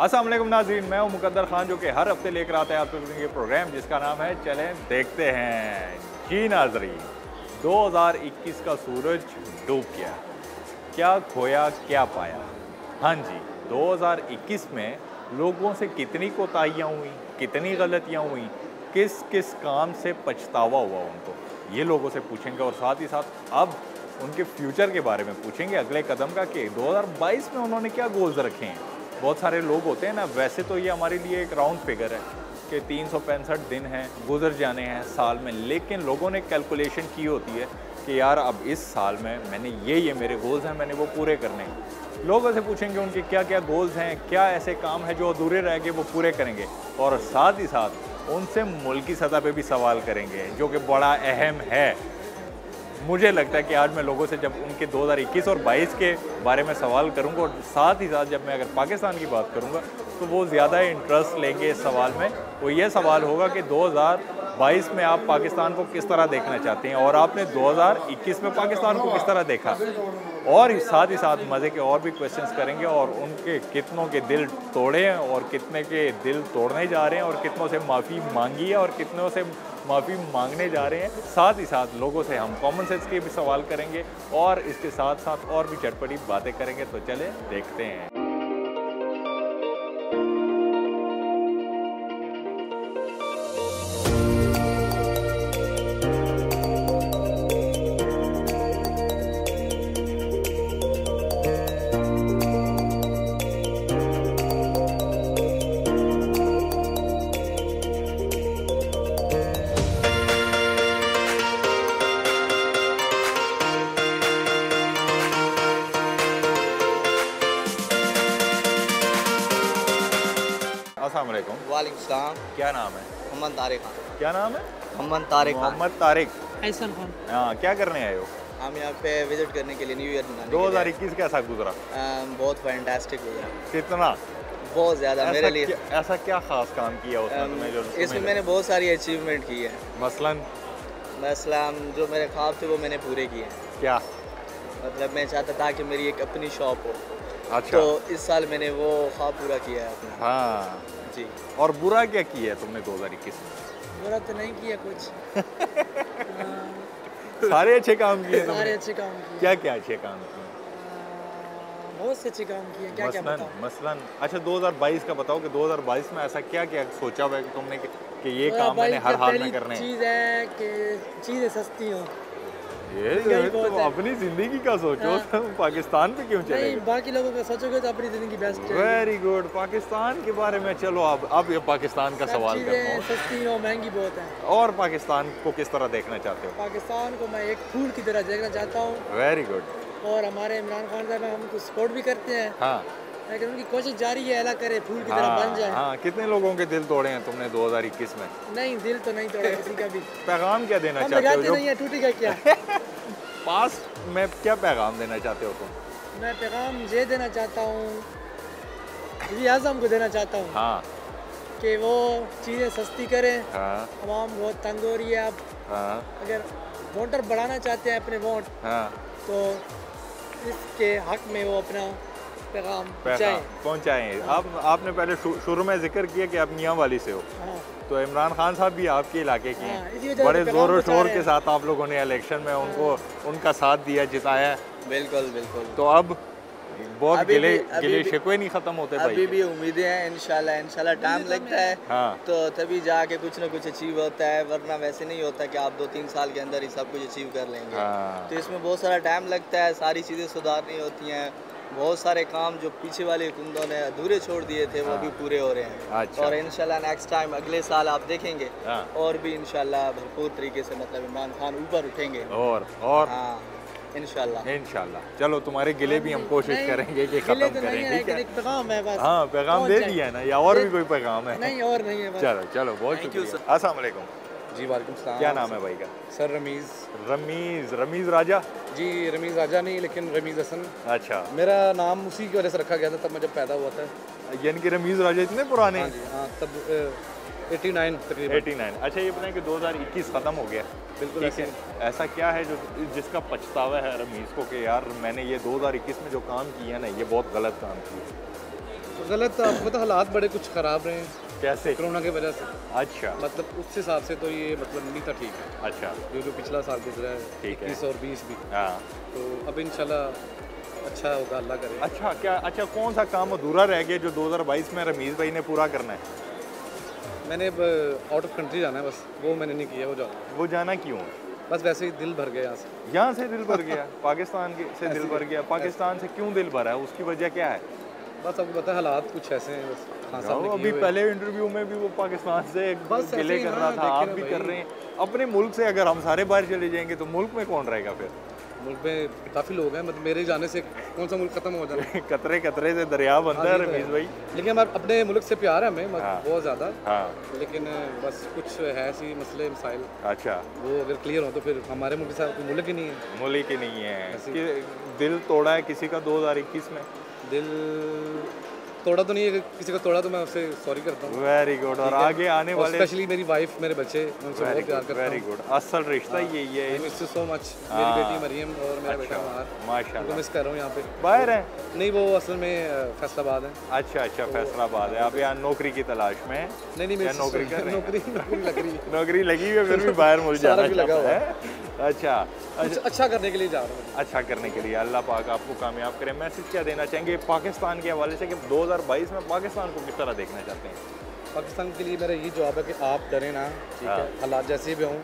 असलम नाजरीन मैं हूँ मुकद्दर खान, जो कि हर हफ़्ते लेकर आता है आपके ये प्रोग्राम, जिसका नाम है, चलें देखते हैं। जी नाजरीन 2021 का सूरज डूब गया। क्या खोया, क्या पाया? हाँ जी 2021 में लोगों से कितनी कोताहियाँ हुई, कितनी गलतियाँ हुई, किस किस काम से पछतावा हुआ उनको? ये लोगों से पूछेंगे और साथ ही साथ अब उनके फ्यूचर के बारे में पूछेंगे। अगले कदम का कि 2022 में उन्होंने क्या गोल्स रखे हैं? बहुत सारे लोग होते हैं ना, वैसे तो ये हमारे लिए एक राउंड फिगर है कि तीन सौ पैंसठ दिन हैं, गुजर जाने हैं साल में, लेकिन लोगों ने कैलकुलेशन की होती है कि यार अब इस साल में मैंने ये ये मेरे गोल्स हैं, मैंने वो पूरे करने हैं। लोगों से पूछेंगे उनके क्या क्या गोल्स हैं, क्या ऐसे काम हैं जो अधूरे रह गए, वो पूरे करेंगे। और साथ ही साथ उनसे मुल्की सतह पे भी सवाल करेंगे, जो कि बड़ा अहम है। मुझे लगता है कि आज मैं लोगों से जब उनके 2021 और 22 के बारे में सवाल करूँगा और साथ ही साथ जब मैं अगर पाकिस्तान की बात करूँगा तो वो ज़्यादा इंटरेस्ट लेंगे इस सवाल में। वो ये सवाल होगा कि 2022 में आप पाकिस्तान को किस तरह देखना चाहते हैं और आपने 2021 में पाकिस्तान को किस तरह देखा? और साथ ही साथ मज़े के और भी क्वेश्चंस करेंगे और उनके कितनों के दिल तोड़े हैं और कितने के दिल तोड़ने जा रहे हैं और कितनों से माफ़ी मांगी है और कितनों से माफ़ी मांगने जा रहे हैं। साथ ही साथ लोगों से हम कॉमन सेंस के भी सवाल करेंगे और इसके साथ साथ और भी चटपटी बातें करेंगे। तो चले, देखते हैं। मोहम्मद तारिक मोहम्मद तारिक। ऐसन खान। हाँ क्या करने आए हो? हम यहाँ पे विज़िट करने के लिए न्यू ईयर मनाने दो हज़ार इक्कीस कैसा गुजरा। बहुत फैंटास्टिक गुजरा। कितना? बहुत ज़्यादा मेरे लिए। ऐसा क्या खास काम किया उसमें तुम्हें जो इसमें मैंने बहुत सारी अचीवमेंट की है। मसलन? मसलन जो मेरे ख्वाब थे वो मैंने पूरे किए हैं। क्या? मतलब मैं चाहता था कि मेरी एक अपनी शॉप हो। अच्छा। तो इस साल मैंने वो ख्वाब पूरा किया है अपना। हाँ। जी। और बुरा क्या किया है तुमने 2021 में? बुरा तो नहीं किया कुछ। सारे अच्छे काम किए सारे अच्छे काम किए। क्या क्या अच्छे काम किए? बहुत से अच्छे काम किए। क्या क्या मसलन बताऊँ मसलन। अच्छा 2022 का बताओ कि 2022 में ऐसा क्या क्या सोचा हुआ है कि तुमने कि, कि ये काम मैंने हर हाल में करने हैं? चीज़ है कि चीज़ें सस्ती हों। ये तो अपनी ज़िंदगी का सोचो हाँ। पाकिस्तान पे क्यों चले? बाकी लोगों का सोचोगे तो अपनी ज़िंदगी बेस्ट वेरी गुड पाकिस्तान के बारे में चलो अब अब ये पाकिस्तान का सवाल करता हूँ। सस्ती हों महँगी बहुत है। और पाकिस्तान को किस तरह देखना चाहते हो? पाकिस्तान को मैं एक फूल की तरह देखना चाहता हूँ। वेरी गुड और हमारे इमरान खान साहब हम उनको सपोर्ट भी करते हैं। हाँ। लेकिन उनकी कोशिश जारी है अला करे फूल की हाँ, तरह बन हाँ जाए। हाँ कितने लोगों के दिल तोड़े हैं तुमने 2021 में? नहीं दिल तो नहीं तोड़ा किसी का भी। पैगाम क्या देना हम चाहते हो? नहीं है टूटेगा क्या? पास में क्या पैगाम देना चाहते हो तुम? मैं पैगाम ये देना चाहता हूँ अजम को देना चाहता हूँ हाँ। कि वो चीज़ें सस्ती करें। हाँ। आवाम बहुत तंग हो रही है अब। हाँ। अगर वोटर बढ़ाना चाहते हैं अपने वोट हाँ। तो इसके हक में वो अपना पैगाम पहुँचाएँ आप आपने पहले शुरू में ज़िक्र किया कि आप मियाँ वाली से हो। हाँ। तो इमरान खान साहब भी आपके इलाके के हाँ, हैं। बड़े ज़ोर और शोर के साथ आप लोगों ने इलेक्शन में उनको उनका साथ दिया जिताया। बिल्कुल बिल्कुल। तो अब बहुत गिले गिले शिकवे नहीं खत्म होते अभी भाई भी उम्मीदें हैं इंशाल्लाह इंशाल्लाह टाइम लगता है। हाँ। तो तभी जाके कुछ ना कुछ अचीव होता है वरना वैसे नहीं होता कि आप दो तीन साल के अंदर ही सब कुछ अचीव कर लेंगे। हाँ। तो इसमें बहुत सारा टाइम लगता है सारी चीज़ें सुधारनी होती हैं। बहुत सारे काम जो पीछे वाले हुकूमतों ने अधूरे छोड़ दिए थे वो भी पूरे हो रहे हैं। अच्छा। और इंशाल्लाह नेक्स्ट टाइम अगले साल आप देखेंगे। हाँ। और भी इंशाल्लाह भरपूर तरीके से मतलब इमरान खान ऊपर उठेंगे। और और? हाँ इंशाल्लाह। इंशाल्लाह। चलो तुम्हारे गिले भी हम कोशिश करेंगे कि खत्म तो करें ठीक है? पैगाम है बस। हाँ पैगाम दे दिया है ना या और भी कोई पैगाम है? नहीं और नहीं है चलो चलो बहुत शुक्रिया। अस्सलाम वालेकुम। जी वालेकुम सलाम। क्या नाम है भाई का? सर रमीज़। रमीज रमीज राजा? जी रमीज़ राजा नहीं लेकिन रमीज़ हसन। अच्छा। मेरा नाम उसी की वजह से रखा गया था तब मैं जब पैदा हुआ था। यानी कि रमीज राजा इतने पुराने? हाँ जी हाँ तब एटी नाइन तकरीबन। 89 अच्छा ये बताएँ कि 2021 खत्म हो गया। बिल्कुल है। ऐसा क्या है जो जिसका पछतावा है रमीज को कि यार मैंने ये 2021 में जो काम किया ना ये बहुत गलत काम किया। गलत आपको तो हालात बड़े कुछ ख़राब रहे हैं। कैसे? कोरोना की वजह से। अच्छा। मतलब उस हिसाब से तो ये मतलब नहीं था ठीक है। अच्छा। जो जो पिछला साल गुजरा है ठीक है। और बीस भी। हाँ। तो अब इंशाल्लाह अच्छा होगा अल्लाह करे। अच्छा क्या अच्छा कौन सा काम अधूरा रह गया जो 2022 में रमीज भाई ने पूरा करना है? मैंने अब आउट ऑफ़ कंट्री जाना है बस वो मैंने नहीं किया वो जाना वो जाना क्यों? बस वैसे ही दिल भर गया यहाँ से। यहाँ से दिल भर गया? पाकिस्तान के से दिल भर गया। पाकिस्तान से क्यों दिल भरा है? उसकी वजह क्या है? बस आपको पता है हालात कुछ ऐसे हैं बस हाँ साहब ने अभी। पहले इंटरव्यू में भी वो पाकिस्तान से बस ऐसे गिले कर रहा था आप भी कर रहे हैं। अपने मुल्क से अगर हम सारे बाहर चले जाएँगे तो मुल्क में कौन रहेगा फिर? मुल्क में काफ़ी लोग हैं मतलब मेरे जाने से कौन सा मुल्क खत्म हो जाना? कतरे कतरे से दरिया बनता है हाँ, ये तो रमीज भाई। लेकिन हमारे अपने मुल्क से प्यार है हमें हाँ। बहुत ज़्यादा। हाँ। लेकिन बस कुछ है सी मसले मसाइल। अच्छा। वो अगर क्लियर हो तो फिर हमारे मुल्क के साथ मुल्क ही नहीं है। मुल्क ही नहीं है। दिल तोड़ा है किसी का 2021 में? दिल तोड़ा तो नहीं है किसी का तोड़ा तो मैं उससे सॉरी करता हूँ। वेरी गुड और आगे आने वाले स्पेशली मेरी वाइफ मेरे बच्चे उनसे बहुत प्यार करता वेरी गुड असल रिश्ता यही है। आई मिस सो मच मेरी बेटी मरियम और मेरा बेटा बाहर उनको माशाल्लाह। मिस कर रहा हूँ यहाँ पे। बाहर है? नहीं वो असल में फैसलाबाद है। अच्छा अच्छा फैसलाबाद है। आप यहाँ नौकरी की तलाश में हैं? नहीं नहीं नौकरी कर नौकरी लग रही है। नौकरी लगी हुई है फिर भी बाहर मुझे जाना लगा है। अच्छा कुछ अच्छा। करने के लिए जा रहा हूँ। अच्छा करने के लिए। अल्लाह पाक आपको कामयाब करे। मैसेज क्या देना चाहेंगे? पाकिस्तान के हवाले से कि 2022 में पाकिस्तान को किस तरह देखना चाहते हैं? पाकिस्तान के लिए मेरा ये जवाब है कि आप डरें ना ठीक है। हालात जैसे भी हों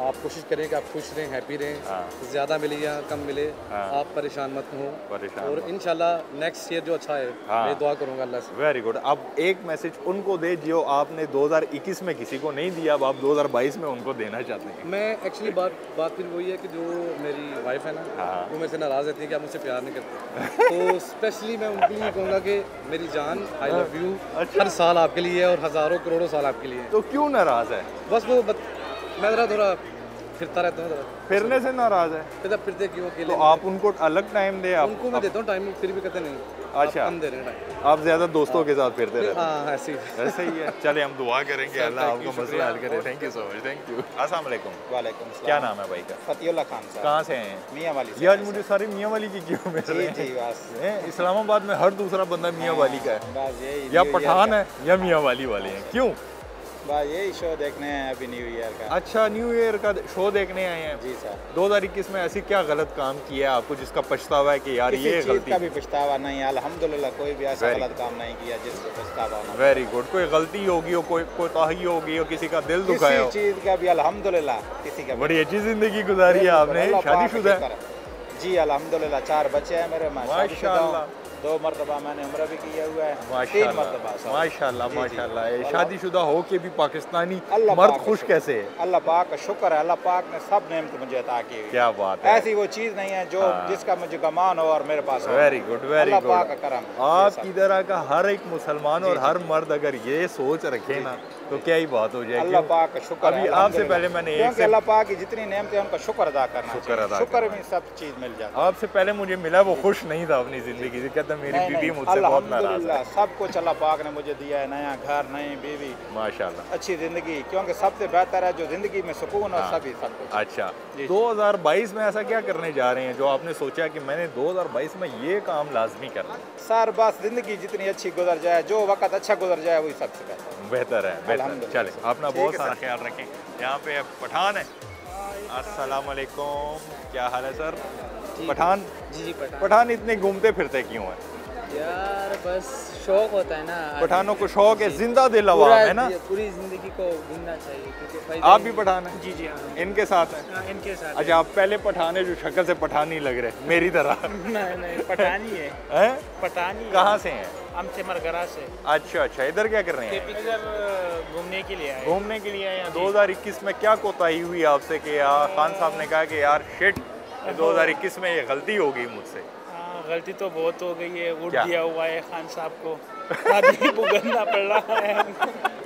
आप कोशिश करें कि आप खुश रहें हैप्पी रहें हाँ। ज़्यादा मिले या कम मिले हाँ। आप परेशान मत हों परेशान और इंशाल्लाह नेक्स्ट ईयर जो अच्छा है हाँ। मैं दुआ करूँगा अल्लाह से वेरी गुड अब एक मैसेज उनको दे जो आपने 2021 में किसी को नहीं दिया अब आप 2022 में उनको देना चाहते हैं मैं एक्चुअली बात बात फिर वही है कि जो मेरी वाइफ है ना हाँ। वो मेरे से नाराज़ रहती है कि आप मुझसे प्यार नहीं करते तो स्पेशली मैं उनके लिए कहूँगा कि मेरी जान आई लव यू। हर साल आपके लिए और हज़ारों करोड़ों साल आपके लिए तो क्यों नाराज़ है बस वो मैं ज़रा थोड़ा फिरता रहता हूँ फिरने से नाराज़ है। फिरता फिरते क्यों अकेले तो आप उनको अलग टाइम दे आप उनको मैं देता हूँ टाइम फिर भी कहते नहीं। अच्छा। कम दे रहे हैं टाइम आप ज़्यादा दोस्तों के साथ फिरते रहते हैं। हाँ ऐसे ही। ऐसे ही है। चले हम दुआ करेंगे। अल्लाह आपको मसला हल करे। Thank you so much thank you अस्सलाम वालेकुम वालेकुम क्या नाम है भाई का? फतीउल्ला खान साहब। कहाँ से हैं? मियाँ वाली ये आज मुझे सारी। मियाँ वाली की क्यों मिल रहे जी जी बस। हैं? इस्लामाबाद में हर दूसरा बंदा मियाँ वाली का है। बस यही या पठान है या मियाँ वाली वाले हैं। क्यों? बस यही शो देखने हैं अभी न्यू ईयर का। अच्छा न्यू ईयर का शो देखने आए हैं। जी सर। 2021 में ऐसी क्या गलत काम किया है आपको जिसका पछतावा है कि यार ये चीज़ का भी पछतावा नहीं है। अल्हम्दुलिल्लाह कोई भी ऐसा गलत काम नहीं किया जिसको पछतावा ना वेरी गुड कोई गलती होगी हो कोई कोताही होगी हो किसी का दिल दुखाया किसी चीज़ का भी अल्हम्दुलिल्लाह किसी का बड़ी अच्छी ज़िंदगी गुजारी है आपने। शादीशुदा। जी अल्हम्दुलिल्लाह चार बच्चे हैं मेरे मैं शादीशुदा हूँ। माशाअल्लाह। दो मरतबा मैंने उम्र भी किया हुआ है। तीन मरतबा ये अल्लाह- शादीशुदा हो के भी पाकिस्तानी मर्द खुश कैसे है? अल्लाह पाक का शुक्र है अल्लाह पाक ने सब नेमत मुझे अता की क्या बात है। ऐसी वो चीज़ नहीं है जो हाँ। जिसका मुझे गमान हो और मेरे पास वेरी गुड वेरी गुड। आपकी तरह का हर एक मुसलमान और हर मर्द अगर ये सोच रखे ना तो क्या ही बात हो जाएगी अल्लाह पाक का शुक्र अभी आपसे पहले मैंने एक क्योंकि अल्लाह पाक की जितनी नेमतें उनका शुक्र अदा करना शुक्र अदा शुक्र में सब चीज़ मिल जाती है। आपसे पहले मुझे मिला वो खुश नहीं था अपनी ज़िंदगी से कहता मेरी नहीं, बीवी मुझसे बहुत नाराज़ है सब कुछ अल्लाह पाक ने मुझे दिया है नया घर नई बीवी माशाल्लाह अच्छी ज़िंदगी क्योंकि सबसे बेहतर है जो ज़िंदगी में सुकून और हाँ। सभी सब कुछ अच्छा जी। 2022 में ऐसा क्या करने जा रहे हैं जो आपने सोचा कि मैंने 2022 में ये काम लाजमी करना है? सर बस ज़िंदगी जितनी अच्छी गुजर जाए जो वक्त अच्छा गुजर जाए वही सबसे बेहतर बेहतर है बेहतर। चले अपना बहुत सारा ख्याल रखें यहाँ पे पठान है अस्सलाम वालेकुम क्या हाल है सर? पठान? जी जी पठान। पठान इतने घूमते फिरते क्यों हैं? यार बस शौक होता है ना। पठानों को शौक है ज़िंदा दिल है ना? पूरी ज़िंदगी को घूमना चाहिए क्योंकि आप भी पठान हैं? जी जी हाँ। इनके साथ हैं? हाँ, इनके साथ अच्छा आप पहले पठान है जो शक्ल से पठान ही लग रहे मेरी तरह। नहीं नहीं पठानी है हैं। पठानी कहाँ से हैं? हम से मरगरा से। अच्छा अच्छा इधर क्या कर रहे हैं? इधर घूमने के लिए आए। घूमने के लिए आए हैं। 2021 में क्या कोताही हुई आपसे कि यार खान साहब ने कहा कि यार शिट 2021 में ये गलती हो गई मुझसे। हाँ, गलती तो बहुत हो गई है। वोट दिया हुआ है खान साहब को। भुगतना पड़ रहा है।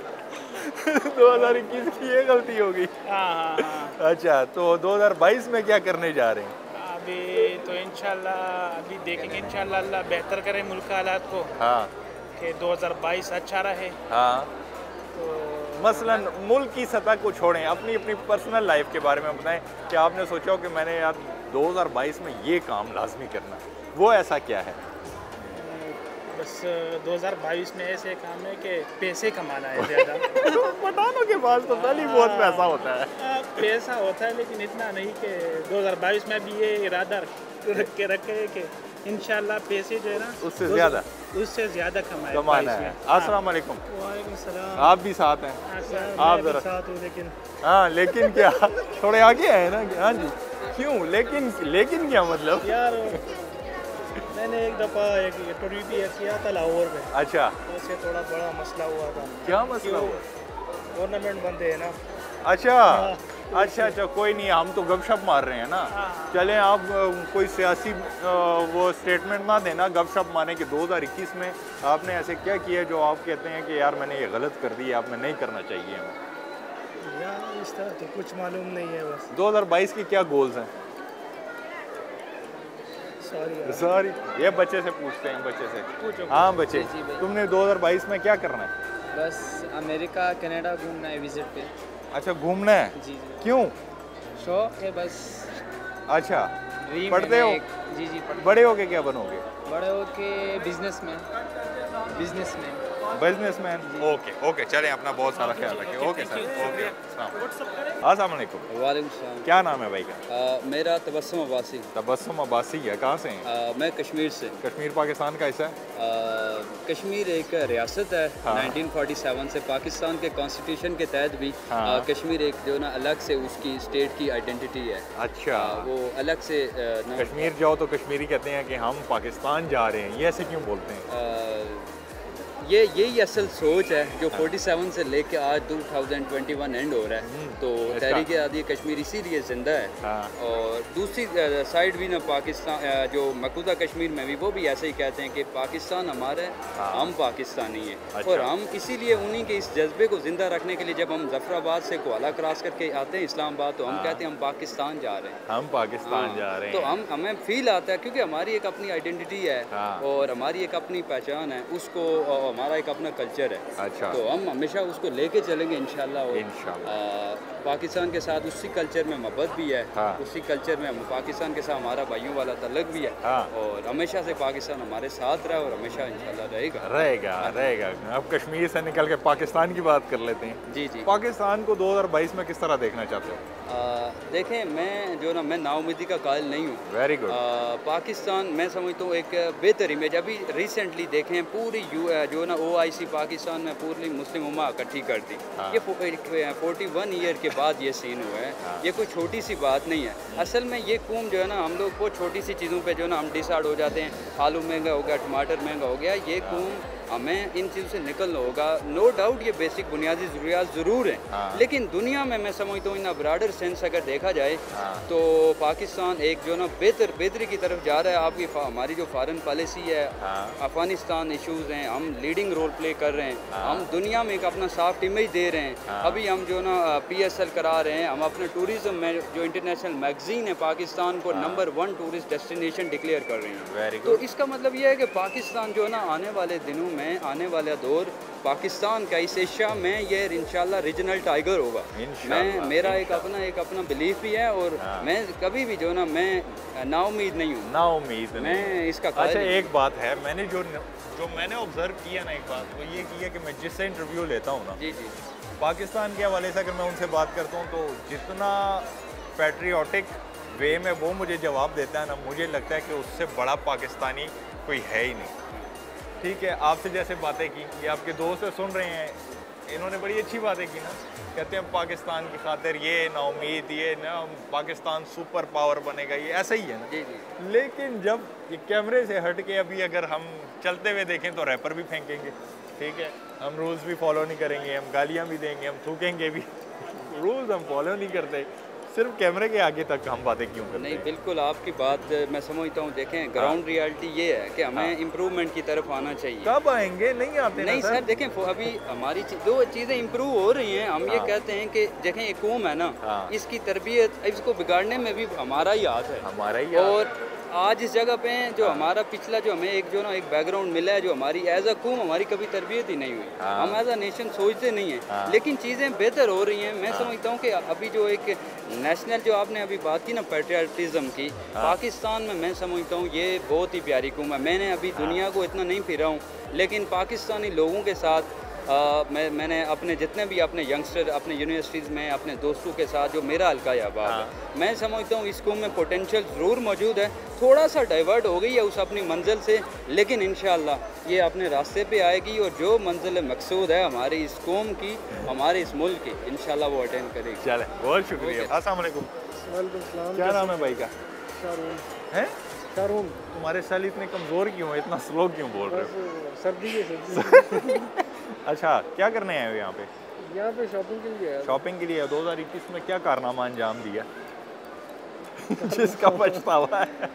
2021 की ये गलती हो गई। हाँ हाँ अच्छा तो 2022 में क्या करने जा रहे हैं? अभी तो इंशाल्लाह अभी देखेंगे इंशाल्लाह अल्लाह बेहतर करे मुल्क के हालात को। हाँ। कि 2022 अच्छा रहे। हाँ। तो मसलन मुल्क की सतह को छोड़ें अपनी अपनी पर्सनल लाइफ के बारे में बताएँ कि आपने सोचा हो कि मैंने यार 2022 में ये काम लाजमी करना वो ऐसा क्या है? बस 2022 में ऐसे काम है कि पैसे कमाना है ज़्यादा। पठानों के पास तो पहले बहुत पैसा होता है। हाँ, पैसा होता है लेकिन इतना नहीं कि 2022 में भी ये इरादा रख के रखे है कि इंशाल्लाह पैसे जो है ना उससे ज़्यादा? उससे ज़्यादा कमाए कमाना है। हाँ। अस्सलाम वालेकुम। वालेकुम सलाम। आप भी साथ हैं। हाँ, आप ज़रा साथ हूँ लेकिन हाँ लेकिन क्या? थोड़े आगे आए ना? हाँ जी। क्यों? लेकिन लेकिन क्या मतलब? यार मैंने एक दफ़ा एक इंटरव्यू भी किया था लाहौर में। अच्छा। तो उससे थोड़ा बड़ा मसला हुआ था। क्या मसला हुआ? गवर्नमेंट बंदे हैं ना। अच्छा। अच्छा अच्छा कोई नहीं हम तो गपशप मार रहे हैं ना। चले आप कोई सियासी वो स्टेटमेंट ना देना गपशप माने कि 2021 में आपने ऐसे क्या किया जो आप कहते हैं कि यार मैंने ये गलत कर दी आप में नहीं करना चाहिए हमें? यार इस तरह तो कुछ मालूम नहीं है बस। 2022 के क्या गोल्स हैं? सॉरी। सॉरी ये बच्चे से पूछते हैं बच्चे से। हाँ बच्चे। तुमने 2022 में क्या करना है? बस अमेरिका कनाडा घूमना है विज़िट पे। अच्छा घूमना है? जी जी। क्यों? शौक है बस। अच्छा। पढ़ते हो? जी जी बड़े बड़े होके क्या बनोगे? बड़े हो के बिज़नेस में। बिज़नेस में। बिजनेसमैन। ओके ओके चलें अपना बहुत सारा ख्याल रखें। ओके सर ओके अस्सलाम वालेकुम। वालेकुम सलाम। क्या नाम है भाई का? मेरा तबस्सुम अब्बासी। तबस्सुम अब्बासी है कहाँ से हैं? मैं कश्मीर से। कश्मीर पाकिस्तान का हिस्सा है? कश्मीर एक रियासत है हाँ। 1947 से पाकिस्तान के कॉन्स्टिट्यूशन के तहत भी हाँ। कश्मीर एक जो ना अलग से उसकी स्टेट की आइडेंटिटी है। अच्छा। वो अलग से कश्मीर जाओ तो कश्मीरी कहते हैं कि हम पाकिस्तान जा रहे हैं। ये ऐसे क्यों बोलते हैं? ये यही असल सोच है जो 47 से लेके आज 2021 एंड हो रहा है। तो इसका- तहरीक आदि कश्मीर इसीलिए ज़िंदा है। हाँ। और दूसरी साइड भी ना पाकिस्तान जो मकूदा कश्मीर में भी वो भी ऐसे ही कहते हैं कि पाकिस्तान हमारा है हाँ। हम पाकिस्तानी हैं। अच्छा। और हम इसीलिए उन्हीं के इस जज्बे को ज़िंदा रखने के लिए जब हम जफराबाद से कोला क्रॉस करके आते हैं इस्लामाबाद तो हम हाँ। कहते हैं हम पाकिस्तान जा रहे हैं। हम पाकिस्तान जा रहे हैं। तो हम हमें फील आता है क्योंकि हमारी एक अपनी आइडेंटिटी है। और हमारी एक अपनी पहचान है। उसको हमारा एक अपना कल्चर है। अच्छा। तो हम हमेशा उसको लेके चलेंगे इनशाला पाकिस्तान के साथ उसी कल्चर में मोहब्बत भी है हाँ। उसी कल्चर में हम पाकिस्तान के साथ हमारा भाइयों वाला तलक भी है। हाँ। और हमेशा से पाकिस्तान हमारे साथ रहा और हमेशा इंशाल्लाह रहेगा। रहेगा रहेगा। अब कश्मीर से निकल के पाकिस्तान की बात कर लेते हैं। जी जी। पाकिस्तान को 2022 में किस तरह देखना चाहते हो? देखें मैं जो ना मैं नाउमीदी का कायल नहीं हूँ। वेरी गुड पाकिस्तान मैं समझता हूँ एक बेहतर इमेज। अभी रिसेंटली देखें पूरी जो ना ओ पाकिस्तान में पूरी मुस्लिम उमा इकट्ठी कर दी। हाँ। ये फोर्टी वन ईयर के बाद ये सीन हुआ है। ये कोई छोटी सी बात नहीं है। असल में ये कूम जो है ना हम लोग को छोटी सी चीज़ों पे जो है ना हम डिसाइड हो जाते हैं। आलू महँगा हो गया टमाटर महँगा हो गया ये कूम हमें इन चीज़ों से निकलना होगा नो डाउट ये बेसिक बुनियादी ज़रूरियात ज़रूर हैं हाँ। लेकिन दुनिया में मैं समझता हूँ इन ब्राडर सेंस अगर देखा जाए हाँ। तो पाकिस्तान एक जो ना बेहतर बेहतरी की तरफ़ जा रहा है आपकी हमारी जो फॉरेन पॉलिसी है हाँ। अफ़गानिस्तान इश्यूज़ हैं हम लीडिंग रोल प्ले कर रहे हैं हाँ। हम दुनिया में एक अपना सॉफ्ट इमेज दे रहे हैं हाँ। अभी हम जो ना पी एस एल करा रहे हैं हम अपने टूरिज़्म में जो इंटरनेशनल मैगजीन है पाकिस्तान को number one tourist destination declare कर रहे हैं तो इसका मतलब यह है कि पाकिस्तान जो है ना आने वाले दिनों में आने वाला दौर पाकिस्तान का इस एशिया में ये इंशाल्लाह रीजनल टाइगर होगा। मैं मेरा एक अपना एक अपना बिलीफ भी है और हाँ। मैं कभी भी जो ना मैं नाउमीद नहीं हूँ। ना उम्मीद मैं इसका अच्छा एक बात है मैंने जो जो मैंने ऑब्ज़र्व किया ना एक बात वो ये किया कि मैं जिससे इंटरव्यू लेता हूँ ना जी जी। पाकिस्तान के हवाले से अगर मैं उनसे बात करता हूँ तो जितना पैट्रियाटिक वे में वो मुझे जवाब देता है ना मुझे लगता है कि उससे बड़ा पाकिस्तानी कोई है ही नहीं। ठीक है आपसे जैसे बातें की ये आपके दोस्त सुन रहे हैं इन्होंने बड़ी अच्छी बातें की ना। कहते हैं पाकिस्तान की खातिर ये ना उम्मीद ये ना पाकिस्तान सुपर पावर बनेगा ये ऐसा ही है ना। जी जी। लेकिन जब ये कैमरे से हट के अभी अगर हम चलते हुए देखें तो रैपर भी फेंकेंगे ठीक है? हम रूल्स भी फॉलो नहीं करेंगे हम गालियाँ भी देंगे हम थूकेंगे भी। रूल्स हम फॉलो नहीं करते। सिर्फ़ कैमरे के आगे तक हम बातें क्यों करते नहीं बिल्कुल आपकी बात मैं समझता हूँ देखें ग्राउंड रियलिटी ये है कि हमें इम्प्रूवमेंट की तरफ़ आना चाहिए। कब आएँगे? नहीं आते नहीं सर। देखें अभी हमारी दो चीज़ें इम्प्रूव हो रही हैं। हम ये हाँ। कहते हैं कि देखें एक कौम है ना हाँ। इसकी तरबियत इसको बिगाड़ने में भी हमारा ही हाथ है। हमारा ही और आज इस जगह पे हैं जो हमारा पिछला जो हमें एक जो ना एक बैकग्राउंड मिला है जो हमारी एज अ कूम हमारी कभी तरबियत ही नहीं हुई हाँ। हम एज अ नेशन सोचते नहीं हैं हाँ। लेकिन चीज़ें बेहतर हो रही हैं मैं समझता हूँ कि अभी जो एक नेशनल जो आपने अभी बात की ना पेट्रियाटिज़म की हाँ। पाकिस्तान में मैं समझता हूँ ये बहुत ही प्यारी कूम है मैंने अभी हाँ। दुनिया को इतना नहीं फिरा हूँ लेकिन पाकिस्तानी लोगों के साथ मैं मैंने अपने जितने भी अपने यंगस्टर अपने यूनिवर्सिटीज़ में अपने दोस्तों के साथ जो मेरा हल्का अहबाब हाँ। है। मैं समझता हूँ इस कौम में पोटेंशियल ज़रूर मौजूद है। थोड़ा सा डाइवर्ट हो गई है उस अपनी मंजिल से लेकिन इन ये अपने रास्ते पे आएगी और जो मंजिल मकसूद है हमारी इस कौम की हमारे इस मुल्क की इन वो अटेंड करेगी। चले बहुत शुक्रिया। अस्सलाम वालेकुम। वालेकुम सलाम। क्या नाम है भाई का? है? तुम्हारे सेल इतने कमज़ोर क्यों है? इतना स्लो क्यों बोल रहे हो? सर्दी है सर्दी अच्छा क्या करने आए हो यहाँ पे? यहाँ पे शॉपिंग के लिए। शॉपिंग के लिए 2021 में क्या कारनामा अंजाम दिया? जिसका पछतावा है।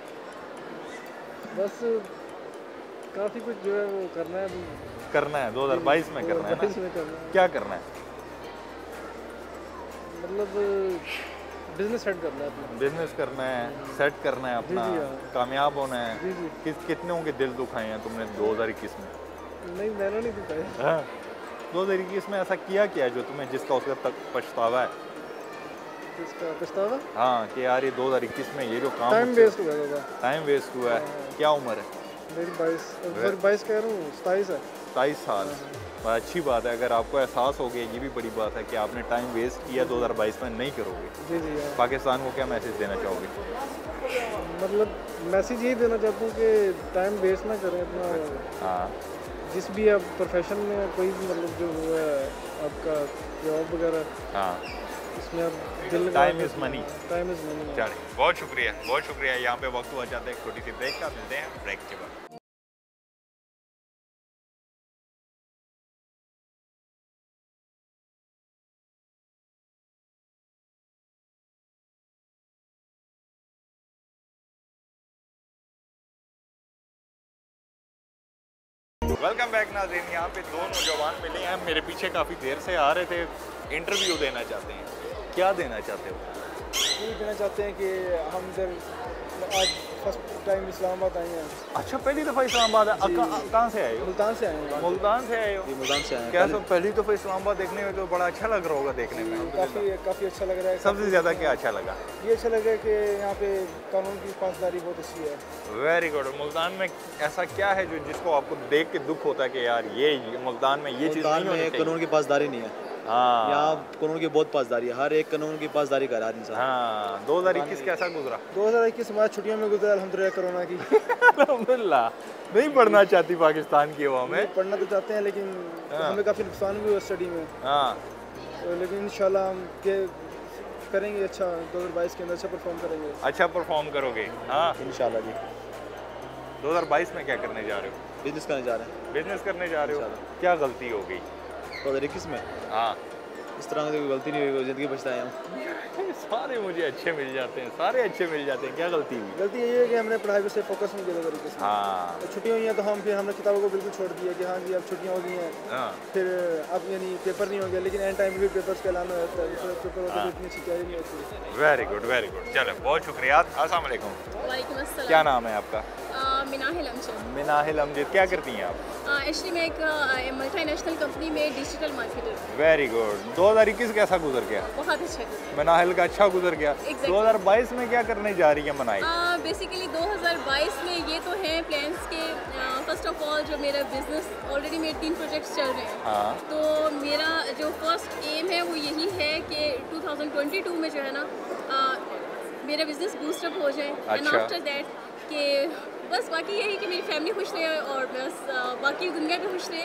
बस काफ़ी कुछ जो है वो करना है। करना है 2022 में करना है में करना है। क्या करना है? मतलब बिज़नेस सेट करना है अपना। बिज़नेस करना है सेट करना है अपना। हाँ। कामयाब होना है। किस कितनों के दिल दुखाए हैं तुमने 2021 में? नहीं मैंने नहीं दिखाया हाँ। 2021 में ऐसा किया क्या जो तुम्हें जिसका उसका तक पछतावा है? पछतावा? हाँ कि यार ये 2021 में ये जो काम टाइम वेस्ट हुआ था टाइम वेस्ट हुआ है। क्या उम्र है? मेरी बाईस बाईस कह रहा हूँ सताईस है। सताईस साल। बड़ा अच्छी बात है अगर आपको एहसास हो गया ये भी बड़ी बात है कि आपने टाइम वेस्ट किया 2022 में नहीं करोगे। जी जी हाँ। पाकिस्तान को क्या मैसेज देना चाहोगे? मतलब मैसेज यही देना चाहता हूँ कि टाइम वेस्ट ना करें अपना। हाँ। जिस भी आप प्रोफेशन में कोई भी मतलब जो हुआ है आपका जॉब वगैरह हाँ। इसमें आप दिल time is money time is money चलिए बहुत शुक्रिया बहुत शुक्रिया। यहाँ पे वक्त हुआ जाता है एक छोटी सी ब्रेक का मिलते हैं ब्रेक के बाद। वेलकम बैक नाजीन यहाँ पे दो नौजवान मिले हैं। मेरे पीछे काफ़ी देर से आ रहे थे। इंटरव्यू देना चाहते हैं। क्या देना चाहते हो? ये देना चाहते हैं कि हम जब आज फ़र्स्ट टाइम इस्लामाबाद आए हैं। अच्छा पहली दफ़ा इस्लामाबाद कहाँ से आए हो? मुल्तान से आए हैं। मुल्तान से आए हो? मुल्तान से आए क्या सब पहली दफ़ा इस्लामाबाद देखने में तो बड़ा अच्छा लग रहा होगा देखने में। काफ़ी काफ़ी अच्छा लग रहा है। सबसे ज़्यादा क्या अच्छा लगा? ये अच्छा लगा कि यहाँ पे कानून की पासदारी बहुत अच्छी है। वेरी गुड मुल्तान में ऐसा क्या है जो जिसको आपको देख के दुख होता है कि यार ये मुल्तान में ये चीज़ कानून की पासदारी नहीं है। हाँ। यहाँ कानून की बहुत पासदारी है। हर एक कानून की पासदारी कर रहा है इंसान हाँ दो हज़ार इक्कीस कैसा गुजरा। 2021 हमारा छुट्टियों में गुजरा अल्हम्दुलिल्लाह कोरोना की। अल्हम्दुलिल्लाह। नहीं पढ़ना चाहती पाकिस्तान की हवा में। पढ़ना तो चाहते हैं लेकिन हाँ। हमें काफ़ी नुकसान भी हुआ स्टडी में। हाँ। तो लेकिन इंशाल्लाह हम के करेंगे अच्छा 2022 के अंदर अच्छा परफॉर्म करेंगे। अच्छा परफॉर्म करोगे। हाँ। इंशाल्लाह जी। 2022 में क्या करने जा रहे हो? बिज़नेस करने जा रहे हैं। बिज़नेस करने जा रहे हो? क्या गलती हो गई? दो हज़ार इक्कीस में हाँ। इस तरह की कोई गलती नहीं हुई ज़िंदगी बचता है हम। सारे मुझे अच्छे मिल जाते हैं सारे अच्छे मिल जाते हैं क्या गलती हुई? गलती यही है कि हमने पढ़ाई पे से फोकस नहीं किया तरीके से हाँ। तो छुट्टियाँ हुई हैं तो हम फिर हमने किताबों को बिल्कुल छोड़ दिया कि हाँ जी अब छुट्टियाँ हो गई हैं। हाँ। फिर अब यानी पेपर नहीं हो गया लेकिन एंड टाइम भी पेपर्स का ऐलान होता है पेपर होता है। इतनी तैयारी नहीं होती। वेरी गुड वेरी गुड चलो बहुत शुक्रिया। अस्सलाम वालेकुम। वालेकुम अस्सलाम। क्या नाम है आपका? मिनाहिल अमजद। मिनाहिल अमजद क्या करती हैं आप? एक्चुअली मैं एक मल्टी नेशनल कंपनी में डिजिटल मार्केटर वेरी गुड 2021 कैसा गुजर गया। बहुत अच्छा गुजरा मनाहिल का अच्छा गुजर गया। Exactly. 2022 में क्या करने जा रही है मनाई? बेसिकली 2022 में ये तो हैं प्लान्स के फ़र्स्ट ऑफ़ ऑल जो मेरा बिज़नेस ऑलरेडी मेरे तीन प्रोजेक्ट्स चल रहे हैं। हाँ। तो मेरा जो फ़र्स्ट एम है वो यही है कि 2022 में जो है ना मेरा बिज़नेस बूस्टअप हो जाए। एंड। आफ्टर दैट कि बस बाकी यही कि मेरी फैमिली खुश रहे और बस बाकी दुनिया भी खुश रहे।